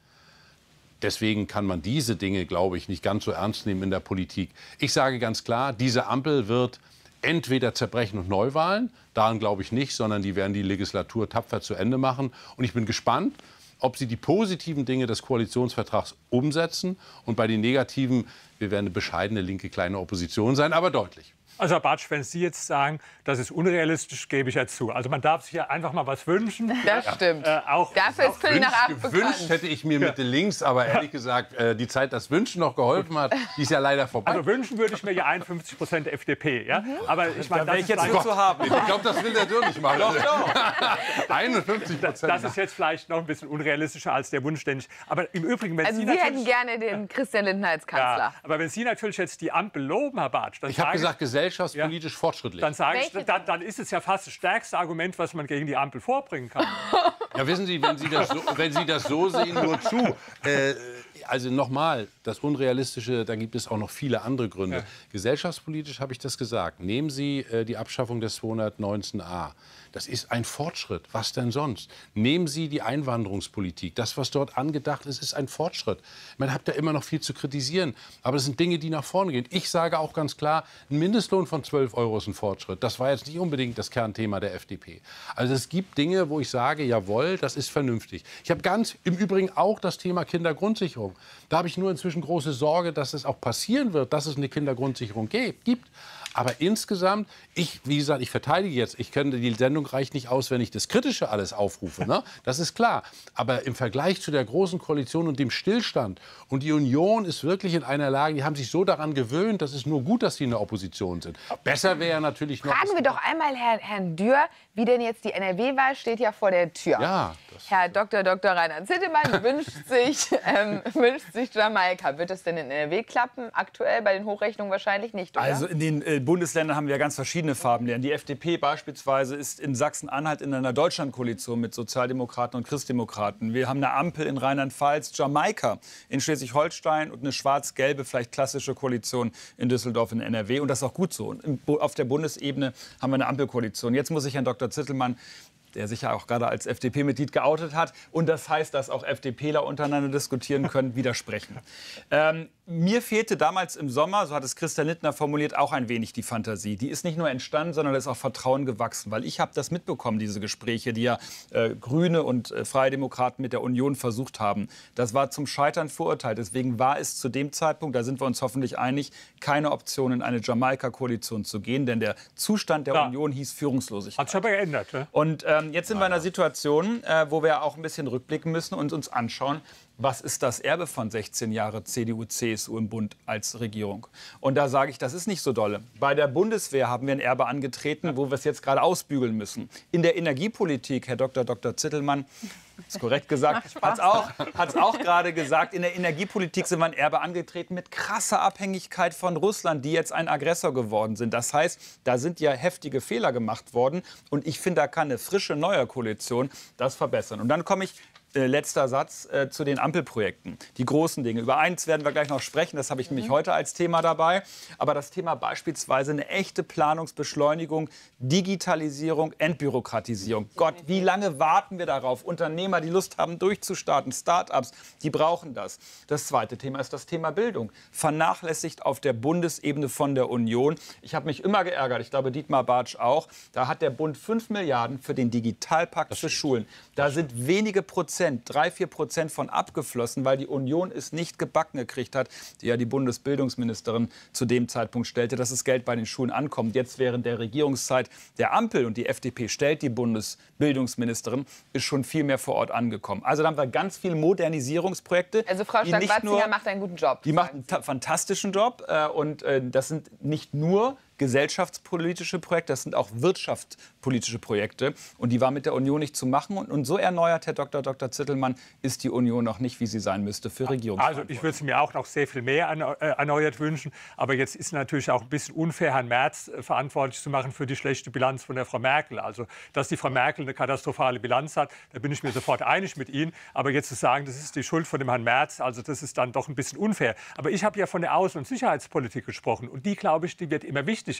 Deswegen kann man diese Dinge, glaube ich, nicht ganz so ernst nehmen in der Politik. Ich sage ganz klar, diese Ampel wird entweder zerbrechen und Neuwahlen, daran glaube ich nicht, sondern die werden die Legislatur tapfer zu Ende machen. Und ich bin gespannt, ob sie die positiven Dinge des Koalitionsvertrags umsetzen und bei den negativen, wir werden eine bescheidene linke kleine Opposition sein, aber deutlich. Also Herr Bartsch, wenn Sie jetzt sagen, das ist unrealistisch, gebe ich ja zu. Also man darf sich ja einfach mal was wünschen. Das stimmt. Äh, auch, Dafür ist Viertel nach acht Gewünscht hätte ich mir Mitte links, aber ehrlich gesagt, äh, die Zeit, das Wünschen noch geholfen hat, die ist ja leider vorbei. also wünschen würde ich mir ja 51 Prozent FDP. Ja? Aber ich meine, das, ich ist jetzt für zu haben. ich glaube, das will der Dürr nicht machen. Doch, doch. 51 Prozent. das ist jetzt vielleicht noch ein bisschen unrealistischer als der Wunsch, den ich. Aber im Übrigen, wenn Also Sie Sie hätten gerne den Christian Lindner als Kanzler. ja, aber wenn Sie natürlich jetzt die Ampel loben, Herr Bartsch, dann Ich habe gesagt, gesellschaftspolitisch fortschrittlich. dann, sage ich, dann, dann ist es ja fast das stärkste Argument, was man gegen die Ampel vorbringen kann. Ja, wissen Sie, wenn Sie das so, wenn Sie das so sehen, nur zu. Äh, also nochmal, das Unrealistische, da gibt es auch noch viele andere Gründe. Gesellschaftspolitisch habe ich das gesagt. Nehmen Sie äh, die Abschaffung des 219a. Das ist ein Fortschritt. Was denn sonst? Nehmen Sie die Einwanderungspolitik. Das, was dort angedacht ist, ist ein Fortschritt. Man hat da immer noch viel zu kritisieren. Aber das sind Dinge, die nach vorne gehen. Ich sage auch ganz klar, ein Mindestlohn von 12 Euro ist ein Fortschritt. Das war jetzt nicht unbedingt das Kernthema der FDP. Also es gibt Dinge, wo ich sage, jawohl, das ist vernünftig. Ich habe ganz im Übrigen auch das Thema Kindergrundsicherung. Da habe ich nur inzwischen große Sorge, dass es auch passieren wird, dass es eine Kindergrundsicherung gibt. Aber insgesamt, ich, wie gesagt, ich verteidige jetzt, ich könnte, die Sendung reicht nicht aus, wenn ich das Kritische alles aufrufe. Ne? Das ist klar. Aber im Vergleich zu der Großen Koalition und dem Stillstand, und die Union ist wirklich in einer Lage, die haben sich so daran gewöhnt, dass es nur gut, dass sie in der Opposition sind. Besser wäre natürlich noch. Fragen wir doch einmal Herrn, Herrn Dürr, wie denn jetzt die NRW-Wahl steht ja vor der Tür. Ja, das- Herr Dr. Dr. Rainer Zittemann wünscht sich, ähm, wünscht sich Jamaika. Wird das denn in NRW klappen? Aktuell bei den Hochrechnungen wahrscheinlich nicht, oder? Also in den äh, Bundesländern haben wir ganz verschiedene Farben. Die FDP beispielsweise ist in Sachsen-Anhalt in einer Deutschlandkoalition mit Sozialdemokraten und Christdemokraten. Wir haben eine Ampel in Rheinland-Pfalz, Jamaika in Schleswig-Holstein und eine schwarz-gelbe, vielleicht klassische Koalition in Düsseldorf in NRW. Und das ist auch gut so. Und auf der Bundesebene haben wir eine Ampelkoalition. Jetzt muss ich Herrn Dr. Zittelmann der sich ja auch gerade als FDP-Mitglied geoutet hat. Und das heißt, dass auch FDPler untereinander diskutieren können, widersprechen. Ähm, mir fehlte damals im Sommer, so hat es Christian Lindner formuliert, auch ein wenig die Fantasie. Die ist nicht nur entstanden, sondern da ist auch Vertrauen gewachsen. Weil ich habe das mitbekommen, diese Gespräche, die ja äh, Grüne und äh, Freie Demokraten mit der Union versucht haben. Das war zum Scheitern verurteilt. Deswegen war es zu dem Zeitpunkt, da sind wir uns hoffentlich einig, keine Option, in eine Jamaika-Koalition zu gehen. Denn der Zustand der Ja. Union hieß Führungslosigkeit. Hat sich aber geändert. Ne? Und ähm, jetzt sind wir in einer Situation, äh, wo wir auch ein bisschen rückblicken müssen und uns anschauen, was ist das Erbe von 16 Jahren CDU, CSU im Bund als Regierung? Und da sage ich, das ist nicht so dolle. Bei der Bundeswehr haben wir ein Erbe angetreten, wo wir es jetzt gerade ausbügeln müssen. In der Energiepolitik, Herr Dr. Dr. Zittelmann, ist korrekt gesagt, hat es auch, hat's auch gerade gesagt, in der Energiepolitik sind wir ein Erbe angetreten mit krasser Abhängigkeit von Russland, die jetzt ein Aggressor geworden sind. Das heißt, da sind ja heftige Fehler gemacht worden. Und ich finde, da kann eine frische neue Koalition das verbessern. Und dann komme ich äh, letzter Satz äh, zu den Ampelprojekten. Die großen Dinge. Über eins werden wir gleich noch sprechen. Das habe ich nämlich heute als Thema dabei. Aber das Thema beispielsweise eine echte Planungsbeschleunigung, Digitalisierung, Entbürokratisierung. Gott, wie lange warten wir darauf? Unternehmer, die Lust haben, durchzustarten, Start-ups, die brauchen das. Das zweite Thema ist das Thema Bildung. Vernachlässigt auf der Bundesebene von der Union. Ich habe mich immer geärgert, ich glaube Dietmar Bartsch auch. Da hat der Bund 5 Milliarden für den Digitalpakt für Schulen. Da sind wenige Prozent, drei, vier Prozent von abgeflossen, weil die Union es nicht gebacken gekriegt hat, die ja die Bundesbildungsministerin zu dem Zeitpunkt stellte, dass das Geld bei den Schulen ankommt. Jetzt während der Regierungszeit der Ampel und die FDP stellt die Bundesbildungsministerin, ist schon viel mehr vor Ort angekommen. Also da haben wir ganz viele Modernisierungsprojekte. also Frau Stark-Watzinger macht einen guten Job. die macht einen ta- fantastischen Job äh, und äh, das sind nicht nur gesellschaftspolitische Projekte, das sind auch wirtschaftspolitische Projekte. Und die war mit der Union nicht zu machen. Und, und so erneuert, Herr Dr. Dr. Zittelmann, ist die Union noch nicht, wie sie sein müsste für Regierung. Also ich würde es mir auch noch sehr viel mehr äh, erneuert wünschen. Aber jetzt ist natürlich auch ein bisschen unfair, Herrn Merz äh, verantwortlich zu machen für die schlechte Bilanz von der Frau Merkel. Also dass die Frau Merkel eine katastrophale Bilanz hat, da bin ich mir sofort einig mit Ihnen. Aber jetzt zu sagen, das ist die Schuld von dem Herrn Merz, also das ist dann doch ein bisschen unfair. Aber ich habe ja von der Außen- und Sicherheitspolitik gesprochen. Und die, glaube ich, die wird immer wichtiger.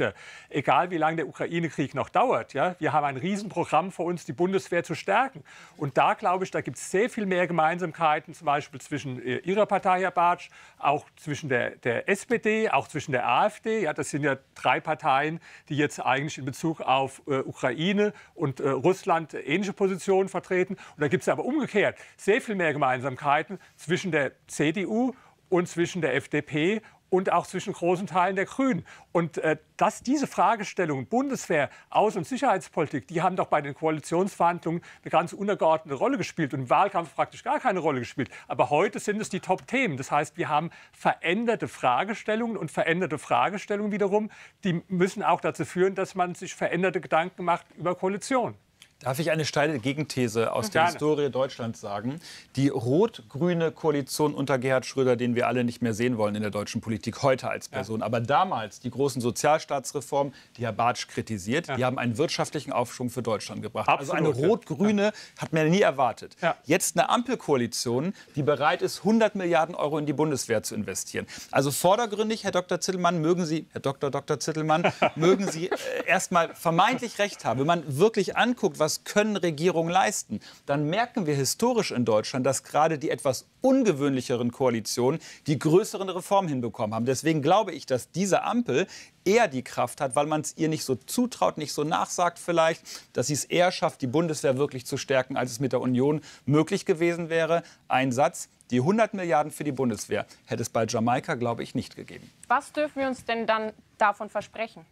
Egal wie lange der Ukraine-Krieg noch dauert. Ja? Wir haben ein Riesenprogramm vor uns, die Bundeswehr zu stärken. Und da, glaube ich, da gibt es sehr viel mehr Gemeinsamkeiten, zum Beispiel zwischen äh, Ihrer Partei, Herr Bartsch, auch zwischen der, der SPD, auch zwischen der AfD. Ja, das sind ja drei Parteien, die jetzt eigentlich in Bezug auf äh, Ukraine und äh, Russland ähnliche Positionen vertreten. Und da gibt es aber umgekehrt sehr viel mehr Gemeinsamkeiten zwischen der CDU und zwischen der FDP und auch zwischen großen Teilen der Grünen. Und äh, dass diese Fragestellungen Bundeswehr, Außen- und Sicherheitspolitik, die haben doch bei den Koalitionsverhandlungen eine ganz untergeordnete Rolle gespielt und im Wahlkampf praktisch gar keine Rolle gespielt. Aber heute sind es die Top-Themen. Das heißt, wir haben veränderte Fragestellungen und veränderte Fragestellungen wiederum, die müssen auch dazu führen, dass man sich veränderte Gedanken macht über Koalition. Darf ich eine steile Gegenthese aus der Historie Deutschlands sagen? Die rot-grüne Koalition unter Gerhard Schröder, den wir alle nicht mehr sehen wollen in der deutschen Politik heute als Person, ja. aber damals die großen Sozialstaatsreformen, die Herr Bartsch kritisiert, ja. die haben einen wirtschaftlichen Aufschwung für Deutschland gebracht. Absolut, also eine rot-grüne ja. hat man nie erwartet. Jetzt eine Ampelkoalition, die bereit ist, 100 Milliarden Euro in die Bundeswehr zu investieren. Also vordergründig, Herr Dr. Zittelmann, mögen Sie, Herr Dr. Dr. Zittelmann, mögen Sie äh, erstmal vermeintlich recht haben. Wenn man wirklich anguckt, was was können Regierungen leisten, dann merken wir historisch in Deutschland, dass gerade die etwas ungewöhnlicheren Koalitionen die größeren Reformen hinbekommen haben. Deswegen glaube ich, dass diese Ampel eher die Kraft hat, weil man es ihr nicht so zutraut, nicht so nachsagt vielleicht, dass sie es eher schafft, die Bundeswehr wirklich zu stärken, als es mit der Union möglich gewesen wäre. Ein Satz, die 100 Milliarden für die Bundeswehr hätte es bei Jamaika, glaube ich, nicht gegeben. Was dürfen wir uns denn dann davon versprechen?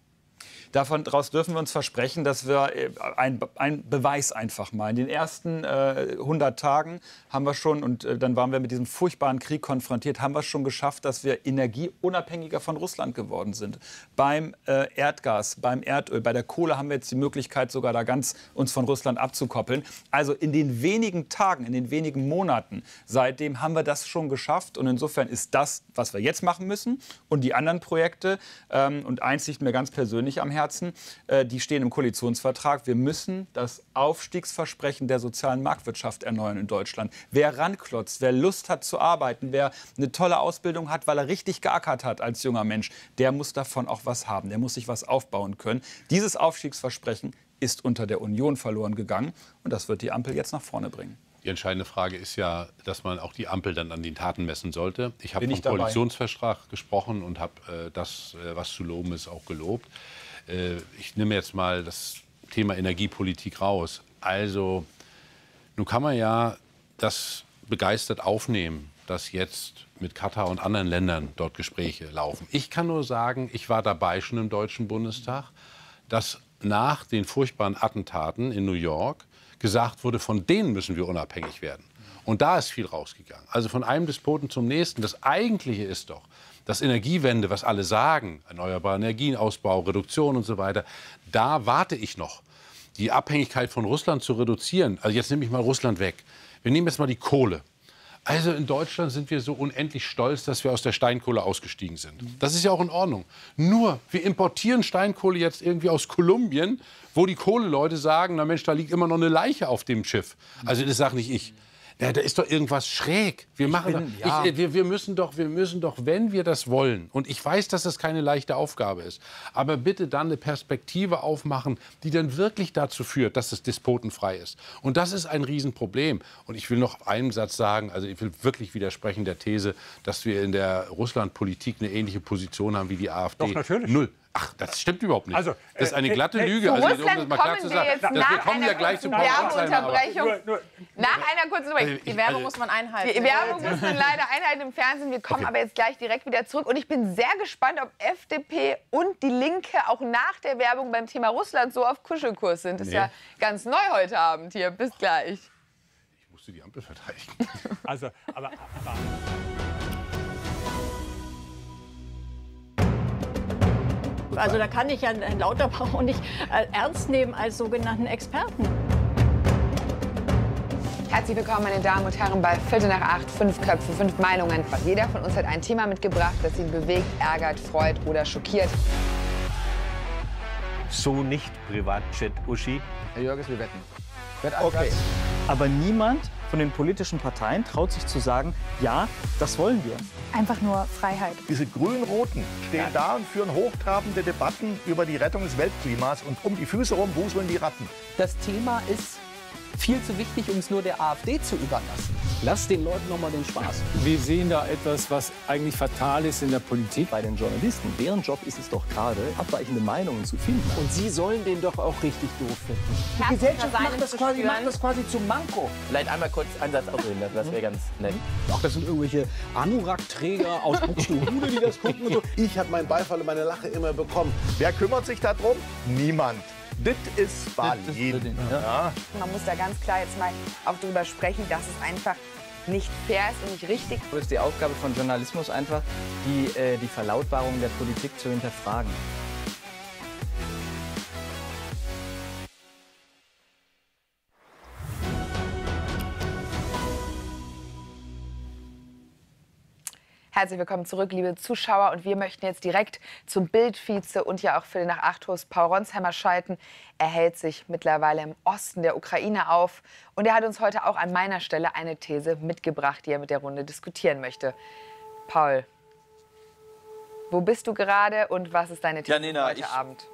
Davon daraus dürfen wir uns versprechen, dass wir äh, ein, ein Beweis einfach mal. In den ersten äh, 100 Tagen haben wir schon, und äh, dann waren wir mit diesem furchtbaren Krieg konfrontiert, haben wir schon geschafft, dass wir energieunabhängiger von Russland geworden sind. Beim äh, Erdgas, beim Erdöl, bei der Kohle haben wir jetzt die Möglichkeit, sogar da ganz uns von Russland abzukoppeln. Also in den wenigen Tagen, in den wenigen Monaten seitdem haben wir das schon geschafft. Und insofern ist das, was wir jetzt machen müssen und die anderen Projekte, ähm, und eins liegt mir ganz persönlich am Herzen, Herzen, äh, die stehen im Koalitionsvertrag. Wir müssen das Aufstiegsversprechen der sozialen Marktwirtschaft erneuern in Deutschland. Wer ranklotzt, wer Lust hat zu arbeiten, wer eine tolle Ausbildung hat, weil er richtig geackert hat als junger Mensch, der muss davon auch was haben. Der muss sich was aufbauen können. Dieses Aufstiegsversprechen ist unter der Union verloren gegangen und das wird die Ampel jetzt nach vorne bringen. Die entscheidende Frage ist ja, dass man auch die Ampel dann an den Taten messen sollte. Ich habe vom Koalitionsvertrag gesprochen und habe äh, das, äh, was zu loben ist, auch gelobt. Äh, ich nehme jetzt mal das Thema Energiepolitik raus. Also, nun kann man ja das begeistert aufnehmen, dass jetzt mit Katar und anderen Ländern dort Gespräche laufen. Ich kann nur sagen, ich war dabei schon im Deutschen Bundestag, dass nach den furchtbaren Attentaten in New York gesagt wurde, von denen müssen wir unabhängig werden. Und da ist viel rausgegangen. Also von einem Despoten zum nächsten. Das Eigentliche ist doch, dass Energiewende, was alle sagen, erneuerbare Energienausbau, Reduktion und so weiter, da warte ich noch. Die Abhängigkeit von Russland zu reduzieren. Also jetzt nehme ich mal Russland weg. Wir nehmen jetzt mal die Kohle. Also in Deutschland sind wir so unendlich stolz, dass wir aus der Steinkohle ausgestiegen sind. Das ist ja auch in Ordnung. Nur, wir importieren Steinkohle jetzt irgendwie aus Kolumbien, wo die Kohleleute sagen, na Mensch, da liegt immer noch eine Leiche auf dem Schiff. Also das sage nicht ich. Ja, da ist doch irgendwas schräg. Wir, machen bin, doch, ja. ich, wir, wir, müssen doch, wir müssen doch, wenn wir das wollen, und ich weiß, dass das keine leichte Aufgabe ist, aber bitte dann eine Perspektive aufmachen, die dann wirklich dazu führt, dass es despotenfrei ist. Und das ist ein Riesenproblem. Und ich will noch einen Satz sagen, also ich will wirklich widersprechen der These, dass wir in der Russlandpolitik eine ähnliche Position haben wie die AfD. Doch, natürlich. Null. Ach, das stimmt überhaupt nicht. Also, das ist eine äh, glatte äh, Lüge. Zu also, Russland um das mal klar zu sagen. Wir, jetzt das, nach wir kommen ja gleich zum Werbeunterbrechung. Nach einer kurzen Unterbrechung. Die Werbung muss man einhalten. Die Werbung muss man leider einhalten im Fernsehen. Wir kommen okay. aber jetzt gleich direkt wieder zurück. Und ich bin sehr gespannt, ob FDP und die Linke auch nach der Werbung beim Thema Russland so auf Kuschelkurs sind. Das ist nee. ja ganz neu heute Abend hier. Bis gleich. Ich musste die Ampel verteidigen. also, aber, aber Also da kann ich ja Herrn Lauterbach auch nicht äh, ernst nehmen als sogenannten Experten. Herzlich willkommen, meine Damen und Herren, bei Viertel nach acht, fünf Köpfe, fünf Meinungen. Jeder von uns hat ein Thema mitgebracht, das ihn bewegt, ärgert, freut oder schockiert. So nicht Privatchat, Uschi. Herr Jörges, wir wetten. Okay. Aber niemand von den politischen Parteien traut sich zu sagen, ja, das wollen wir. Einfach nur Freiheit. Diese grün-roten stehen da und führen hochtrabende Debatten über die Rettung des Weltklimas und um die Füße rum wuseln die Ratten. Das Thema ist viel zu wichtig, um es nur der AfD zu überlassen. Lass den Leuten noch mal den Spaß. Wir sehen da etwas, was eigentlich fatal ist in der Politik. Bei den Journalisten, deren Job ist es doch gerade, abweichende Meinungen zu finden. Und sie sollen den doch auch richtig doof finden. Die Gesellschaft macht das, quasi, macht das quasi zum Manko. Vielleicht einmal kurz einen Satz ausreden, das wäre ganz nett. Ach, das sind irgendwelche Anorak-Träger aus Buxtehude, die das gucken und so. Ich habe meinen Beifall und meine Lache immer bekommen. Wer kümmert sich darum? Niemand. Das ist Berlin. Ja. Man muss da ganz klar jetzt mal auch darüber sprechen, dass es einfach nicht fair ist und nicht richtig. Es ist die Aufgabe von Journalismus einfach, die, äh, die Verlautbarung der Politik zu hinterfragen. Herzlich willkommen zurück, liebe Zuschauer. Und wir möchten jetzt direkt zum Bildvize und ja auch für den nach acht Host Paul Ronsheimer schalten. Er hält sich mittlerweile im Osten der Ukraine auf. Und er hat uns heute auch an meiner Stelle eine These mitgebracht, die er mit der Runde diskutieren möchte. Paul, wo bist du gerade und was ist deine These ja, Nena, heute ich, Abend?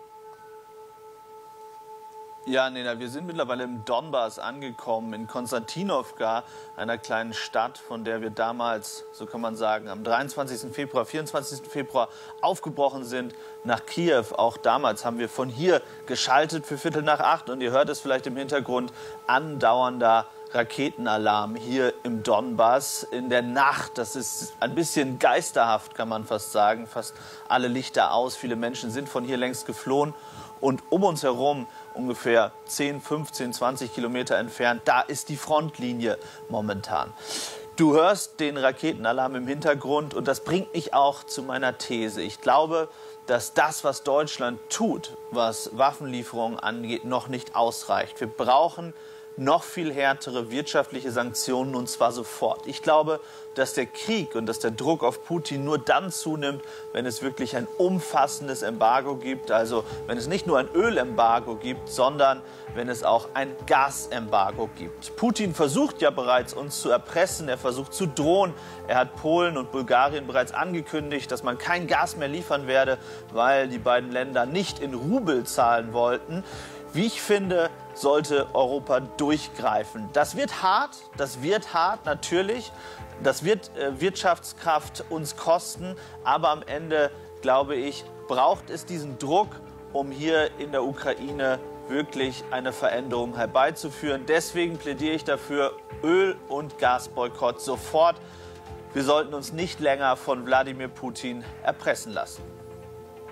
Ja, Nena, wir sind mittlerweile im Donbass angekommen, in Konstantinowka, einer kleinen Stadt, von der wir damals, so kann man sagen, am 23. Februar, 24. Februar aufgebrochen sind nach Kiew. Auch damals haben wir von hier geschaltet für Viertel nach acht und ihr hört es vielleicht im Hintergrund, andauernder Raketenalarm hier im Donbass in der Nacht. Das ist ein bisschen geisterhaft, kann man fast sagen. Fast alle Lichter aus. Viele Menschen sind von hier längst geflohen. Und um uns herum, ungefähr 10, 15, 20 Kilometer entfernt, da ist die Frontlinie momentan. Du hörst den Raketenalarm im Hintergrund und das bringt mich auch zu meiner These. Ich glaube, dass das, was Deutschland tut, was Waffenlieferungen angeht, noch nicht ausreicht. Wir brauchen noch viel härtere wirtschaftliche Sanktionen und zwar sofort. Ich glaube, dass der Krieg und dass der Druck auf Putin nur dann zunimmt, wenn es wirklich ein umfassendes Embargo gibt. Also wenn es nicht nur ein Ölembargo gibt, sondern wenn es auch ein Gasembargo gibt. Putin versucht ja bereits, uns zu erpressen. Er versucht zu drohen. Er hat Polen und Bulgarien bereits angekündigt, dass man kein Gas mehr liefern werde, weil die beiden Länder nicht in Rubel zahlen wollten. Wie ich finde, sollte Europa durchgreifen. Das wird hart, das wird hart natürlich. Das wird äh, Wirtschaftskraft uns kosten, aber am Ende, glaube ich, braucht es diesen Druck, um hier in der Ukraine wirklich eine Veränderung herbeizuführen. Deswegen plädiere ich dafür, Öl- und Gasboykott sofort. Wir sollten uns nicht länger von Wladimir Putin erpressen lassen.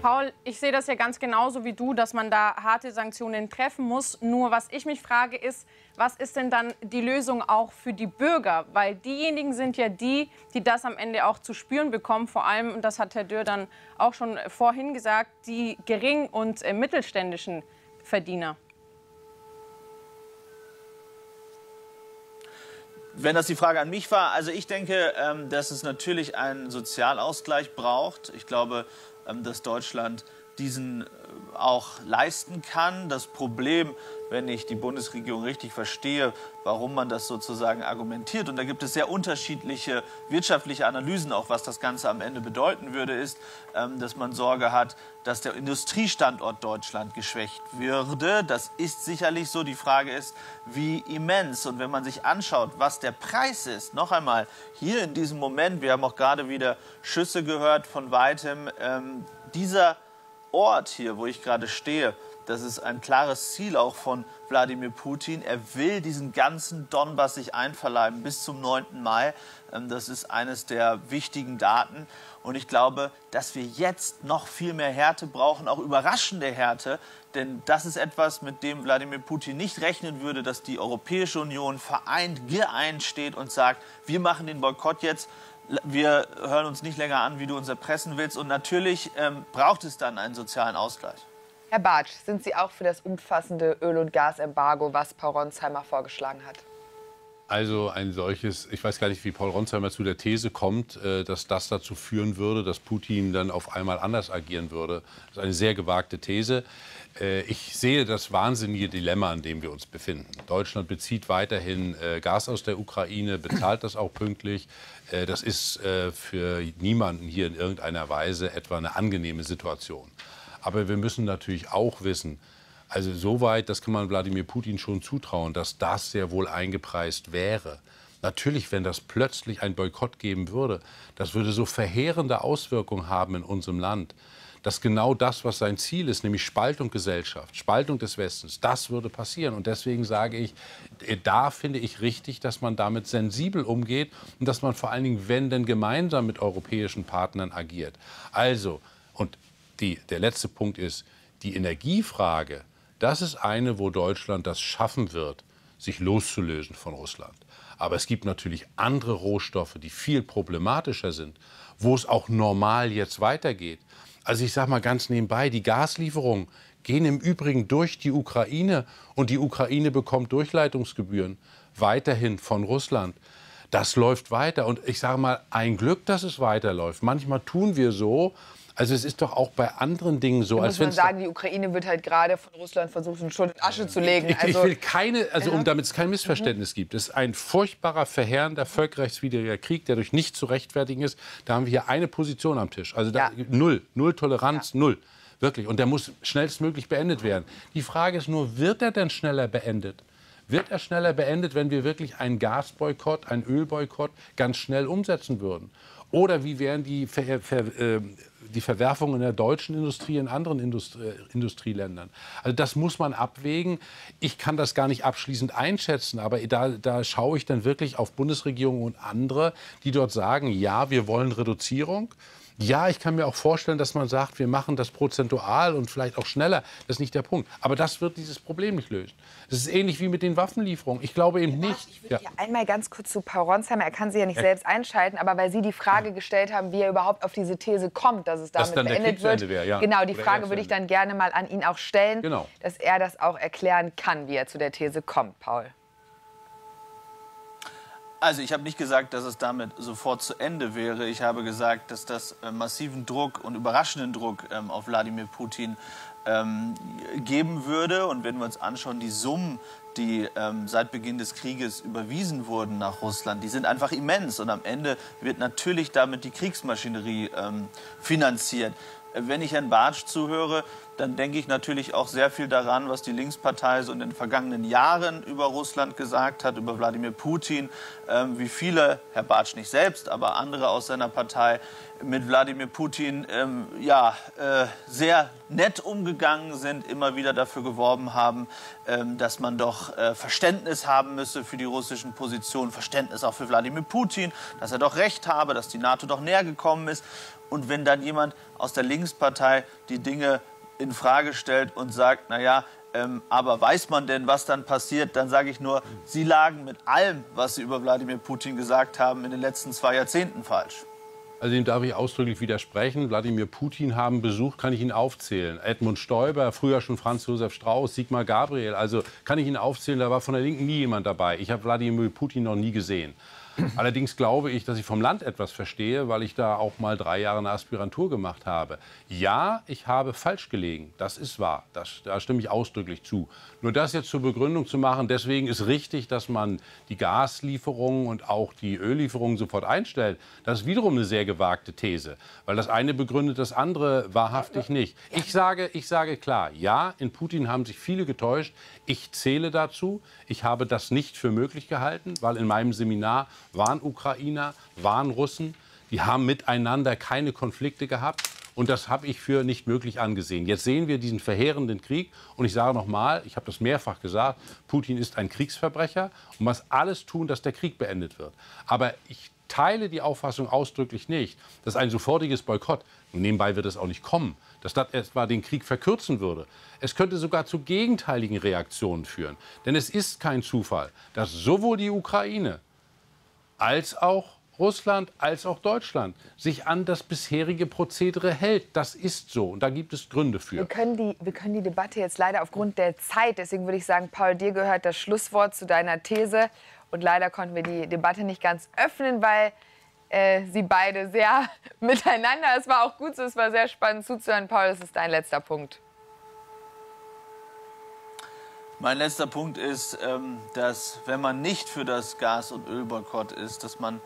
Paul, ich sehe das ja ganz genauso wie du, dass man da harte Sanktionen treffen muss. Nur was ich mich frage ist, was ist denn dann die Lösung auch für die Bürger? Weil diejenigen sind ja die, die das am Ende auch zu spüren bekommen. Vor allem, und das hat Herr Dürr dann auch schon vorhin gesagt, die gering- und äh, mittelständischen Verdiener. Wenn das die Frage an mich war, also ich denke, ähm, dass es natürlich einen Sozialausgleich braucht. Ich glaube, dass Deutschland diesen äh, auch leisten kann. Das Problem, wenn ich die Bundesregierung richtig verstehe, warum man das sozusagen argumentiert, und da gibt es sehr unterschiedliche wirtschaftliche Analysen, auch was das Ganze am Ende bedeuten würde, ist, ähm, dass man Sorge hat, dass der Industriestandort Deutschland geschwächt würde. Das ist sicherlich so. Die Frage ist, wie immens. Und wenn man sich anschaut, was der Preis ist, noch einmal, hier in diesem Moment, wir haben auch gerade wieder Schüsse gehört von weitem, ähm, dieser Ort hier, wo ich gerade stehe, das ist ein klares Ziel auch von Wladimir Putin. Er will diesen ganzen Donbass sich einverleiben bis zum 9. Mai. Ähm, das ist eines der wichtigen Daten. Und ich glaube, dass wir jetzt noch viel mehr Härte brauchen, auch überraschende Härte. Denn das ist etwas, mit dem Wladimir Putin nicht rechnen würde, dass die Europäische Union vereint, geeint steht und sagt, wir machen den Boykott jetzt wir hören uns nicht länger an, wie du uns erpressen willst. Und natürlich ähm, braucht es dann einen sozialen Ausgleich. Herr Bartsch, sind Sie auch für das umfassende Öl- und Gasembargo, was Paul Ronsheimer vorgeschlagen hat? Also ein solches, ich weiß gar nicht, wie Paul Ronsheimer zu der These kommt, äh, dass das dazu führen würde, dass Putin dann auf einmal anders agieren würde. Das ist eine sehr gewagte These. Äh, ich sehe das wahnsinnige Dilemma, in dem wir uns befinden. Deutschland bezieht weiterhin äh, Gas aus der Ukraine, bezahlt das auch pünktlich. Das ist für niemanden hier in irgendeiner Weise etwa eine angenehme Situation. Aber wir müssen natürlich auch wissen, also soweit, das kann man Wladimir Putin schon zutrauen, dass das sehr wohl eingepreist wäre. Natürlich, wenn das plötzlich ein Boykott geben würde, das würde so verheerende Auswirkungen haben in unserem Land, dass genau das, was sein Ziel ist, nämlich Spaltung Gesellschaft, Spaltung des Westens, das würde passieren. Und deswegen sage ich, äh, da finde ich richtig, dass man damit sensibel umgeht und dass man vor allen Dingen, wenn denn gemeinsam mit europäischen Partnern agiert. Also, die, der letzte Punkt ist, die Energiefrage das ist eine, wo Deutschland das schaffen wird, sich loszulösen von Russland. Aber es gibt natürlich andere Rohstoffe, die viel problematischer sind, wo es auch normal jetzt weitergeht. Also ich sage mal ganz nebenbei, die Gaslieferungen gehen im Übrigen durch die Ukraine und die Ukraine bekommt Durchleitungsgebühren weiterhin von Russland. Das läuft weiter und ich sage mal, ein Glück, dass es weiterläuft. Manchmal tun wir so, also es ist doch auch bei anderen Dingen so, da als muss man sagen, die Ukraine wird halt gerade von Russland versucht, in Schutt und Asche zu legen. Ich, also, ich will keine, also um damit es kein Missverständnis mhm. gibt, es ist ein furchtbarer, verheerender, völkerrechtswidriger Krieg, der durch nichts zu rechtfertigen ist. Da haben wir hier eine Position am Tisch. Also da, ja. null, null Toleranz, ja. null. Wirklich. Und der muss schnellstmöglich beendet werden. Die Frage ist nur, wird er denn schneller beendet? Wird er schneller beendet, wenn wir wirklich einen Gasboykott, einen Ölboykott ganz schnell umsetzen würden? Oder wie wären die Ver Ver äh, die Verwerfungen in der deutschen Industrie in anderen Industrie äh, Industrieländern. Also das muss man abwägen. Ich kann das gar nicht abschließend einschätzen, aber da, da schaue ich dann wirklich auf Bundesregierung und andere, die dort sagen, ja, wir wollen Reduzierung. Ja, ich kann mir auch vorstellen, dass man sagt, wir machen das prozentual und vielleicht auch schneller. Das ist nicht der Punkt. Aber das wird dieses Problem nicht lösen. Das ist ähnlich wie mit den Waffenlieferungen. Ich glaube eben nicht. Ich würde ja. einmal ganz kurz zu Paul Ronsheimer. Er kann sie ja nicht ja. selbst einschalten, aber weil Sie die Frage gestellt haben, wie er überhaupt auf diese These kommt, dass es damit das beendet wird. Wär, ja. Genau, die Frage würde ich dann gerne mal an ihn auch stellen, genau. dass er das auch erklären kann, wie er zu der These kommt, Paul. Also ich habe nicht gesagt, dass es damit sofort zu Ende wäre. Ich habe gesagt, dass das äh, massiven Druck und überraschenden Druck ähm, auf Wladimir Putin ähm, geben würde. Und wenn wir uns anschauen, die Summen, die ähm, seit Beginn des Krieges überwiesen wurden nach Russland, die sind einfach immens. Und am Ende wird natürlich damit die Kriegsmaschinerie ähm, finanziert. Wenn ich Herrn Bartsch zuhöre, dann denke ich natürlich auch sehr viel daran, was die Linkspartei so in den vergangenen Jahren über Russland gesagt hat, über Wladimir Putin, ähm, wie viele, Herr Bartsch nicht selbst, aber andere aus seiner Partei mit Wladimir Putin ähm, ja, äh, sehr nett umgegangen sind, immer wieder dafür geworben haben, ähm, dass man doch äh, Verständnis haben müsse für die russischen Positionen, Verständnis auch für Wladimir Putin, dass er doch recht habe, dass die NATO doch näher gekommen ist. Und wenn dann jemand aus der Linkspartei die Dinge in Frage stellt und sagt, naja, ähm, aber weiß man denn, was dann passiert? Dann sage ich nur, Sie lagen mit allem, was Sie über Wladimir Putin gesagt haben, in den letzten zwei Jahrzehnten falsch. Also dem darf ich ausdrücklich widersprechen. Wladimir Putin haben besucht, kann ich Ihnen aufzählen. Edmund Stoiber, früher schon Franz Josef Strauß, Sigmar Gabriel. Also kann ich Ihnen aufzählen, da war von der Linken nie jemand dabei. Ich habe Wladimir Putin noch nie gesehen. Allerdings glaube ich, dass ich vom Land etwas verstehe, weil ich da auch mal drei Jahre eine Aspirantur gemacht habe. Ja, ich habe falsch gelegen. Das ist wahr. Das, da stimme ich ausdrücklich zu. Nur das jetzt zur Begründung zu machen, deswegen ist richtig, dass man die Gaslieferungen und auch die Öllieferungen sofort einstellt. Das ist wiederum eine sehr gewagte These, weil das eine begründet das andere wahrhaftig nicht. Ich sage, ich sage klar, ja, in Putin haben sich viele getäuscht. Ich zähle dazu. Ich habe das nicht für möglich gehalten, weil in meinem Seminar waren Ukrainer, waren Russen. Die haben miteinander keine Konflikte gehabt. Und das habe ich für nicht möglich angesehen. Jetzt sehen wir diesen verheerenden Krieg. Und ich sage noch mal, ich habe das mehrfach gesagt, Putin ist ein Kriegsverbrecher und muss alles tun, dass der Krieg beendet wird. Aber ich teile die Auffassung ausdrücklich nicht, dass ein sofortiges Boykott, nebenbei wird es auch nicht kommen, dass das etwa den Krieg verkürzen würde. Es könnte sogar zu gegenteiligen Reaktionen führen. Denn es ist kein Zufall, dass sowohl die Ukraine als auch Russland als auch Deutschland sich an das bisherige Prozedere hält. Das ist so und da gibt es Gründe für. Wir können, die, wir können die Debatte jetzt leider aufgrund der Zeit, deswegen würde ich sagen, Paul, dir gehört das Schlusswort zu deiner These. Und leider konnten wir die Debatte nicht ganz öffnen, weil äh, sie beide sehr miteinander. Es war auch gut so, es war sehr spannend zuzuhören. Paul, das ist dein letzter Punkt. Mein letzter Punkt ist, ähm, dass wenn man nicht für das Gas- und Ölboykott ist, dass man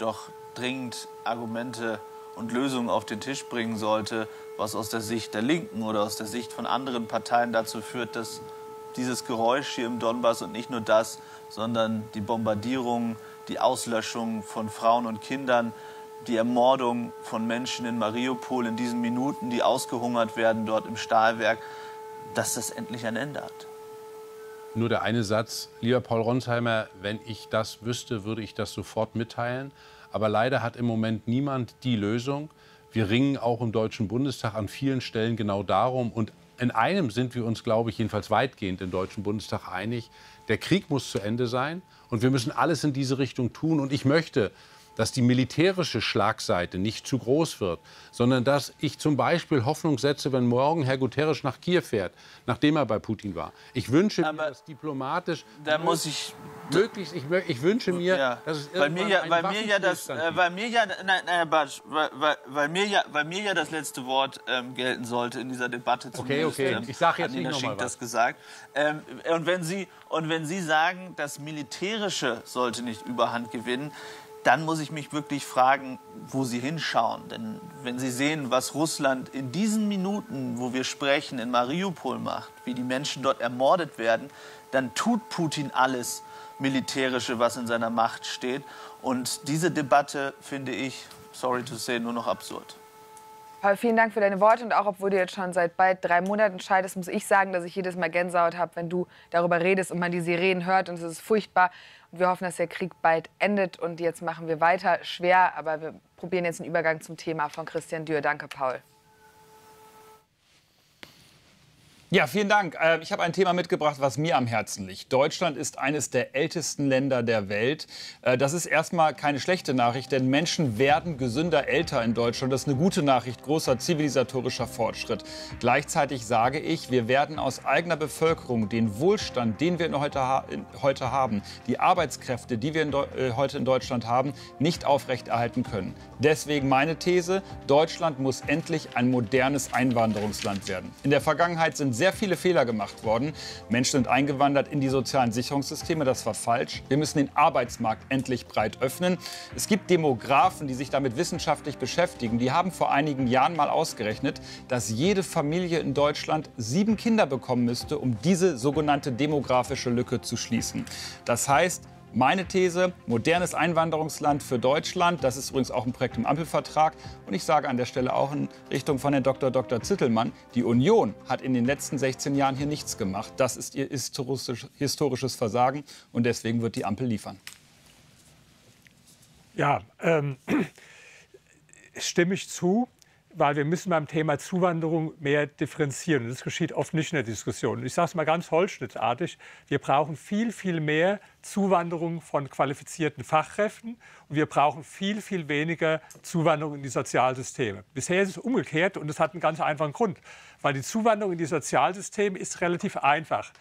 doch dringend Argumente und Lösungen auf den Tisch bringen sollte, was aus der Sicht der Linken oder aus der Sicht von anderen Parteien dazu führt, dass dieses Geräusch hier im Donbass und nicht nur das, sondern die Bombardierung, die Auslöschung von Frauen und Kindern, die Ermordung von Menschen in Mariupol in diesen Minuten, die ausgehungert werden dort im Stahlwerk, dass das endlich ein Ende hat. Nur der eine Satz, lieber Paul Ronsheimer, wenn ich das wüsste, würde ich das sofort mitteilen. Aber leider hat im Moment niemand die Lösung. Wir ringen auch im Deutschen Bundestag an vielen Stellen genau darum. Und in einem sind wir uns, glaube ich, jedenfalls weitgehend im Deutschen Bundestag einig. Der Krieg muss zu Ende sein und wir müssen alles in diese Richtung tun. Und ich möchte, dass die militärische Schlagseite nicht zu groß wird, sondern dass ich zum Beispiel Hoffnung setze, wenn morgen Herr Guterres nach Kiew fährt, nachdem er bei Putin war. Ich wünsche mir, dass diplomatisch da muss ich möglichst ich, ich wünsche mir, ja. dass es weil mir ja, weil mir ja das, äh, weil mir ja, nein, nein, Herr Batsch, weil, weil, weil mir ja, weil mir ja das letzte Wort ähm, gelten sollte in dieser Debatte. Okay, okay. ähm, Ich sage jetzt nicht Schink das gesagt. Ähm, und wenn Sie und wenn Sie sagen, das Militärische sollte nicht Überhand gewinnen, dann muss ich mich wirklich fragen, wo Sie hinschauen. Denn wenn Sie sehen, was Russland in diesen Minuten, wo wir sprechen, in Mariupol macht, wie die Menschen dort ermordet werden, dann tut Putin alles Militärische, was in seiner Macht steht. Und diese Debatte finde ich, sorry to say, nur noch absurd. Paul, vielen Dank für deine Worte. Und auch obwohl du jetzt schon seit bald drei Monaten scheidest, muss ich sagen, dass ich jedes Mal Gänsehaut habe, wenn du darüber redest und man die Sirenen hört. Und es ist furchtbar. Wir hoffen, dass der Krieg bald endet. Und jetzt machen wir weiter. Schwer, aber wir probieren jetzt einen Übergang zum Thema von Christian Dürr. Danke, Paul. Ja, vielen Dank. Äh, Ich habe ein Thema mitgebracht, was mir am Herzen liegt. Deutschland ist eines der ältesten Länder der Welt. Äh, Das ist erstmal keine schlechte Nachricht, denn Menschen werden gesünder älter in Deutschland. Das ist eine gute Nachricht, großer zivilisatorischer Fortschritt. Gleichzeitig sage ich, wir werden aus eigener Bevölkerung den Wohlstand, den wir heute, heute haben, die Arbeitskräfte, die wir in äh, heute in Deutschland haben, nicht aufrechterhalten können. Deswegen meine These, Deutschland muss endlich ein modernes Einwanderungsland werden. In der Vergangenheit sind sehr viele Fehler gemacht worden. Menschen sind eingewandert in die sozialen Sicherungssysteme. Das war falsch. Wir müssen den Arbeitsmarkt endlich breit öffnen. Es gibt Demografen, die sich damit wissenschaftlich beschäftigen. Die haben vor einigen Jahren mal ausgerechnet, dass jede Familie in Deutschland sieben Kinder bekommen müsste, um diese sogenannte demografische Lücke zu schließen. Das heißt, meine These, modernes Einwanderungsland für Deutschland. Das ist übrigens auch ein Projekt im Ampelvertrag. Und ich sage an der Stelle auch in Richtung von Herrn Dr. Dr. Zittelmann, die Union hat in den letzten 16 Jahren hier nichts gemacht. Das ist ihr historisch, historisches Versagen und deswegen wird die Ampel liefern. Ja, ähm, stimme ich zu, weil wir müssen beim Thema Zuwanderung mehr differenzieren. Und das geschieht oft nicht in der Diskussion. Ich sage es mal ganz holzschnittartig, wir brauchen viel, viel mehr Zuwanderung von qualifizierten Fachkräften und wir brauchen viel, viel weniger Zuwanderung in die Sozialsysteme. Bisher ist es umgekehrt und das hat einen ganz einfachen Grund, weil die Zuwanderung in die Sozialsysteme ist relativ einfach.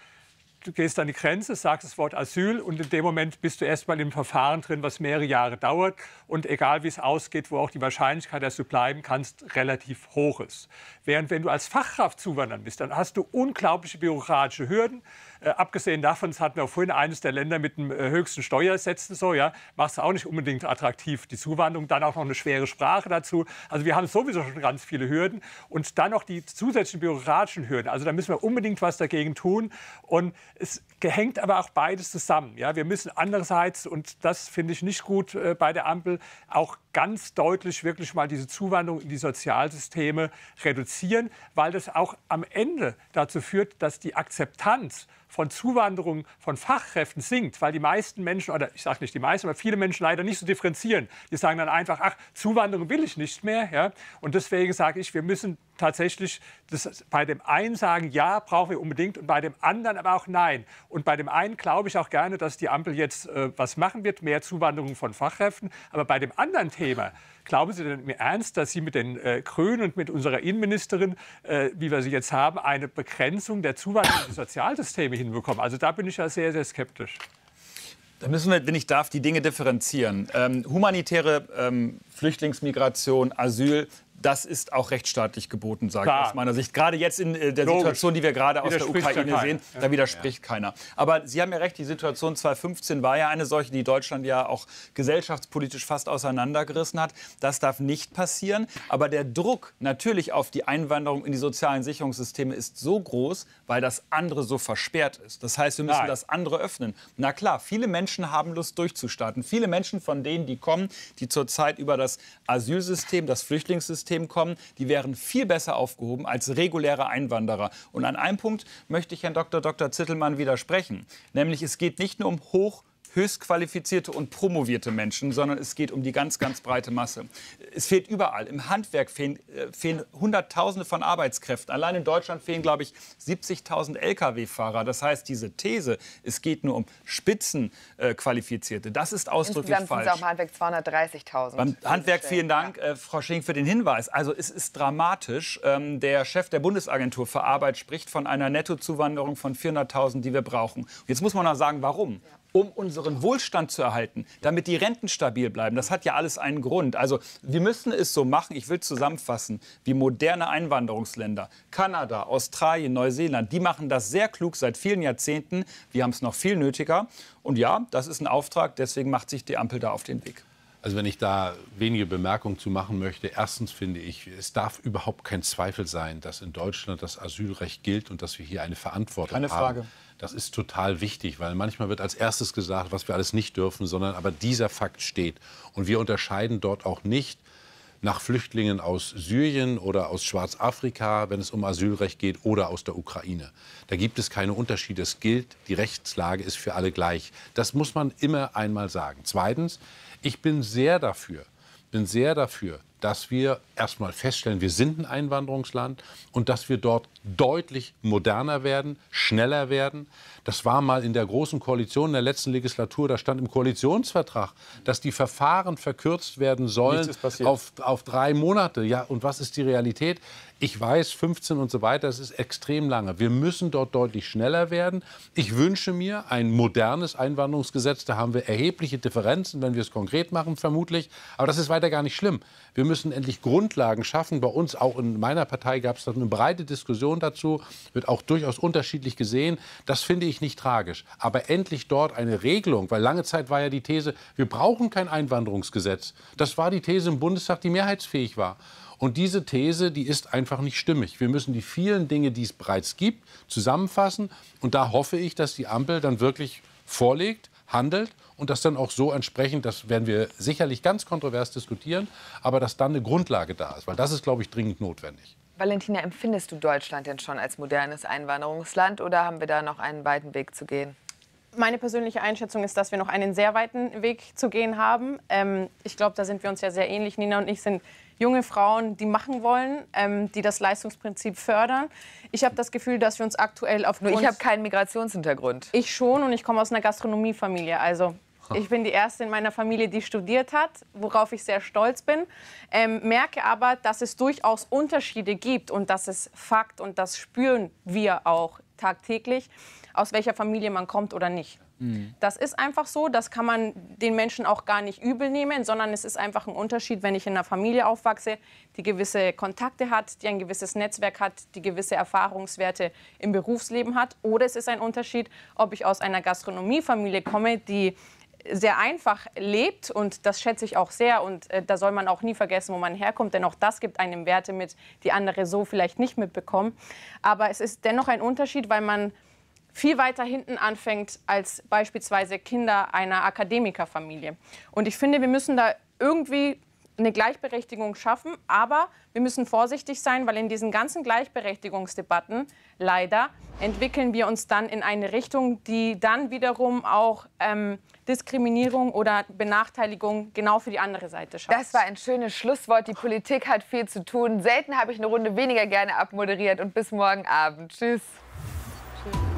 Du gehst an die Grenze, sagst das Wort Asyl und in dem Moment bist du erstmal im Verfahren drin, was mehrere Jahre dauert. Und egal wie es ausgeht, wo auch die Wahrscheinlichkeit, dass du bleiben kannst, relativ hoch ist. Während wenn du als Fachkraft zuwandern bist, dann hast du unglaubliche bürokratische Hürden. Äh, abgesehen davon, das hatten wir vorhin eines der Länder mit dem äh, höchsten Steuersätzen so, ja, macht es auch nicht unbedingt attraktiv, die Zuwanderung. Dann auch noch eine schwere Sprache dazu. Also wir haben sowieso schon ganz viele Hürden. Und dann noch die zusätzlichen bürokratischen Hürden. Also da müssen wir unbedingt was dagegen tun. Und es hängt aber auch beides zusammen. Ja, wir müssen andererseits, und das finde ich nicht gut äh, bei der Ampel, auch ganz deutlich wirklich mal diese Zuwanderung in die Sozialsysteme reduzieren, weil das auch am Ende dazu führt, dass die Akzeptanz von Zuwanderung von Fachkräften sinkt, weil die meisten Menschen, oder ich sage nicht die meisten, aber viele Menschen leider nicht so differenzieren. Die sagen dann einfach, ach, Zuwanderung will ich nicht mehr. Ja? Und deswegen sage ich, wir müssen tatsächlich das, bei dem einen sagen, ja, brauchen wir unbedingt, und bei dem anderen aber auch nein. Und bei dem einen glaube ich auch gerne, dass die Ampel jetzt äh, was machen wird, mehr Zuwanderung von Fachkräften. Aber bei dem anderen Thema, Glauben Sie denn im Ernst, dass Sie mit den äh, Grünen und mit unserer Innenministerin, äh, wie wir sie jetzt haben, eine Begrenzung der Zuwanderung in Sozialsysteme hinbekommen? Also da bin ich ja sehr, sehr skeptisch. Da müssen wir, wenn ich darf, die Dinge differenzieren. Ähm, humanitäre ähm, Flüchtlingsmigration, Asyl das ist auch rechtsstaatlich geboten, sage ich aus meiner Sicht. Gerade jetzt in äh, der Logisch. Situation, die wir gerade aus der Ukraine ja sehen, ja. da widerspricht keiner. Aber Sie haben ja recht, die Situation 2015 war ja eine solche, die Deutschland ja auch gesellschaftspolitisch fast auseinandergerissen hat. Das darf nicht passieren. Aber der Druck natürlich auf die Einwanderung in die sozialen Sicherungssysteme ist so groß, weil das andere so versperrt ist. Das heißt, wir müssen Nein. das andere öffnen. Na klar, viele Menschen haben Lust durchzustarten. Viele Menschen von denen, die kommen, die zurzeit über das Asylsystem, das Flüchtlingssystem kommen, die wären viel besser aufgehoben als reguläre Einwanderer. Und an einem Punkt möchte ich Herrn Dr. Dr. Zittelmann widersprechen. Nämlich, es geht nicht nur um hoch höchstqualifizierte und promovierte Menschen, sondern es geht um die ganz, ganz breite Masse. Es fehlt überall. Im Handwerk fehlen, äh, fehlen Hunderttausende von Arbeitskräften. Allein in Deutschland fehlen, glaube ich, 70.000 Lkw-Fahrer. Das heißt, diese These, es geht nur um Spitzenqualifizierte, das ist ausdrücklich Insgesamt sind falsch. es auch im Handwerk 230.000. Beim Handwerk vielen Dank, äh, Frau Schink, für den Hinweis. Also es ist dramatisch. Ähm, der Chef der Bundesagentur für Arbeit spricht von einer Nettozuwanderung von 400.000, die wir brauchen. Jetzt muss man noch sagen, warum? Um unseren Wohlstand zu erhalten, damit die Renten stabil bleiben. Das hat ja alles einen Grund. Also wir müssen es so machen, ich will zusammenfassen, wie moderne Einwanderungsländer, Kanada, Australien, Neuseeland, die machen das sehr klug seit vielen Jahrzehnten. Wir haben es noch viel nötiger. Und ja, das ist ein Auftrag, deswegen macht sich die Ampel da auf den Weg. Also wenn ich da wenige Bemerkungen zu machen möchte. Erstens finde ich, es darf überhaupt kein Zweifel sein, dass in Deutschland das Asylrecht gilt und dass wir hier eine Verantwortung Keine haben. Frage. Das ist total wichtig, weil manchmal wird als erstes gesagt, was wir alles nicht dürfen, sondern aber dieser Fakt steht. Und wir unterscheiden dort auch nicht nach Flüchtlingen aus Syrien oder aus Schwarzafrika, wenn es um Asylrecht geht, oder aus der Ukraine. Da gibt es keine Unterschiede. Es gilt, die Rechtslage ist für alle gleich. Das muss man immer einmal sagen. Zweitens, ich bin sehr dafür, bin sehr dafür, dass wir erstmal feststellen, wir sind ein Einwanderungsland und dass wir dort deutlich moderner werden, schneller werden. Das war mal in der großen Koalition in der letzten Legislatur, da stand im Koalitionsvertrag, dass die Verfahren verkürzt werden sollen auf, auf drei Monate. Ja, und was ist die Realität? Ich weiß, 15 und so weiter, es ist extrem lange. Wir müssen dort deutlich schneller werden. Ich wünsche mir ein modernes Einwanderungsgesetz. Da haben wir erhebliche Differenzen, wenn wir es konkret machen, vermutlich. Aber das ist weiter gar nicht schlimm. Wir müssen endlich Grundlagen schaffen. Bei uns, auch in meiner Partei, gab es eine breite Diskussion dazu. Wird auch durchaus unterschiedlich gesehen. Das finde ich nicht tragisch. Aber endlich dort eine Regelung, weil lange Zeit war ja die These, wir brauchen kein Einwanderungsgesetz. Das war die These im Bundestag, die mehrheitsfähig war. Und diese These, die ist einfach nicht stimmig. Wir müssen die vielen Dinge, die es bereits gibt, zusammenfassen. Und da hoffe ich, dass die Ampel dann wirklich vorlegt, handelt und das dann auch so entsprechend, das werden wir sicherlich ganz kontrovers diskutieren, aber dass dann eine Grundlage da ist. Weil das ist, glaube ich, dringend notwendig. Valentina, empfindest du Deutschland denn schon als modernes Einwanderungsland oder haben wir da noch einen weiten Weg zu gehen? Meine persönliche Einschätzung ist, dass wir noch einen sehr weiten Weg zu gehen haben. Ähm, ich glaube, da sind wir uns ja sehr ähnlich. Nina und ich sind junge Frauen, die machen wollen, ähm, die das Leistungsprinzip fördern. Ich habe das Gefühl, dass wir uns aktuell auf Nur ich habe keinen Migrationshintergrund. Ich schon und ich komme aus einer Gastronomiefamilie. Also ich bin die erste in meiner Familie, die studiert hat, worauf ich sehr stolz bin. Ähm, merke aber, dass es durchaus Unterschiede gibt und das ist Fakt und das spüren wir auch tagtäglich, aus welcher Familie man kommt oder nicht. Das ist einfach so, das kann man den Menschen auch gar nicht übel nehmen, sondern es ist einfach ein Unterschied, wenn ich in einer Familie aufwachse, die gewisse Kontakte hat, die ein gewisses Netzwerk hat, die gewisse Erfahrungswerte im Berufsleben hat. Oder es ist ein Unterschied, ob ich aus einer Gastronomiefamilie komme, die sehr einfach lebt und das schätze ich auch sehr und äh, da soll man auch nie vergessen, wo man herkommt, denn auch das gibt einem Werte mit, die andere so vielleicht nicht mitbekommen. Aber es ist dennoch ein Unterschied, weil man viel weiter hinten anfängt als beispielsweise Kinder einer Akademikerfamilie. Und ich finde, wir müssen da irgendwie eine Gleichberechtigung schaffen, aber wir müssen vorsichtig sein, weil in diesen ganzen Gleichberechtigungsdebatten leider entwickeln wir uns dann in eine Richtung, die dann wiederum auch ähm, Diskriminierung oder Benachteiligung genau für die andere Seite schafft. Das war ein schönes Schlusswort. Die Politik hat viel zu tun. Selten habe ich eine Runde weniger gerne abmoderiert und bis morgen Abend. Tschüss. Tschüss.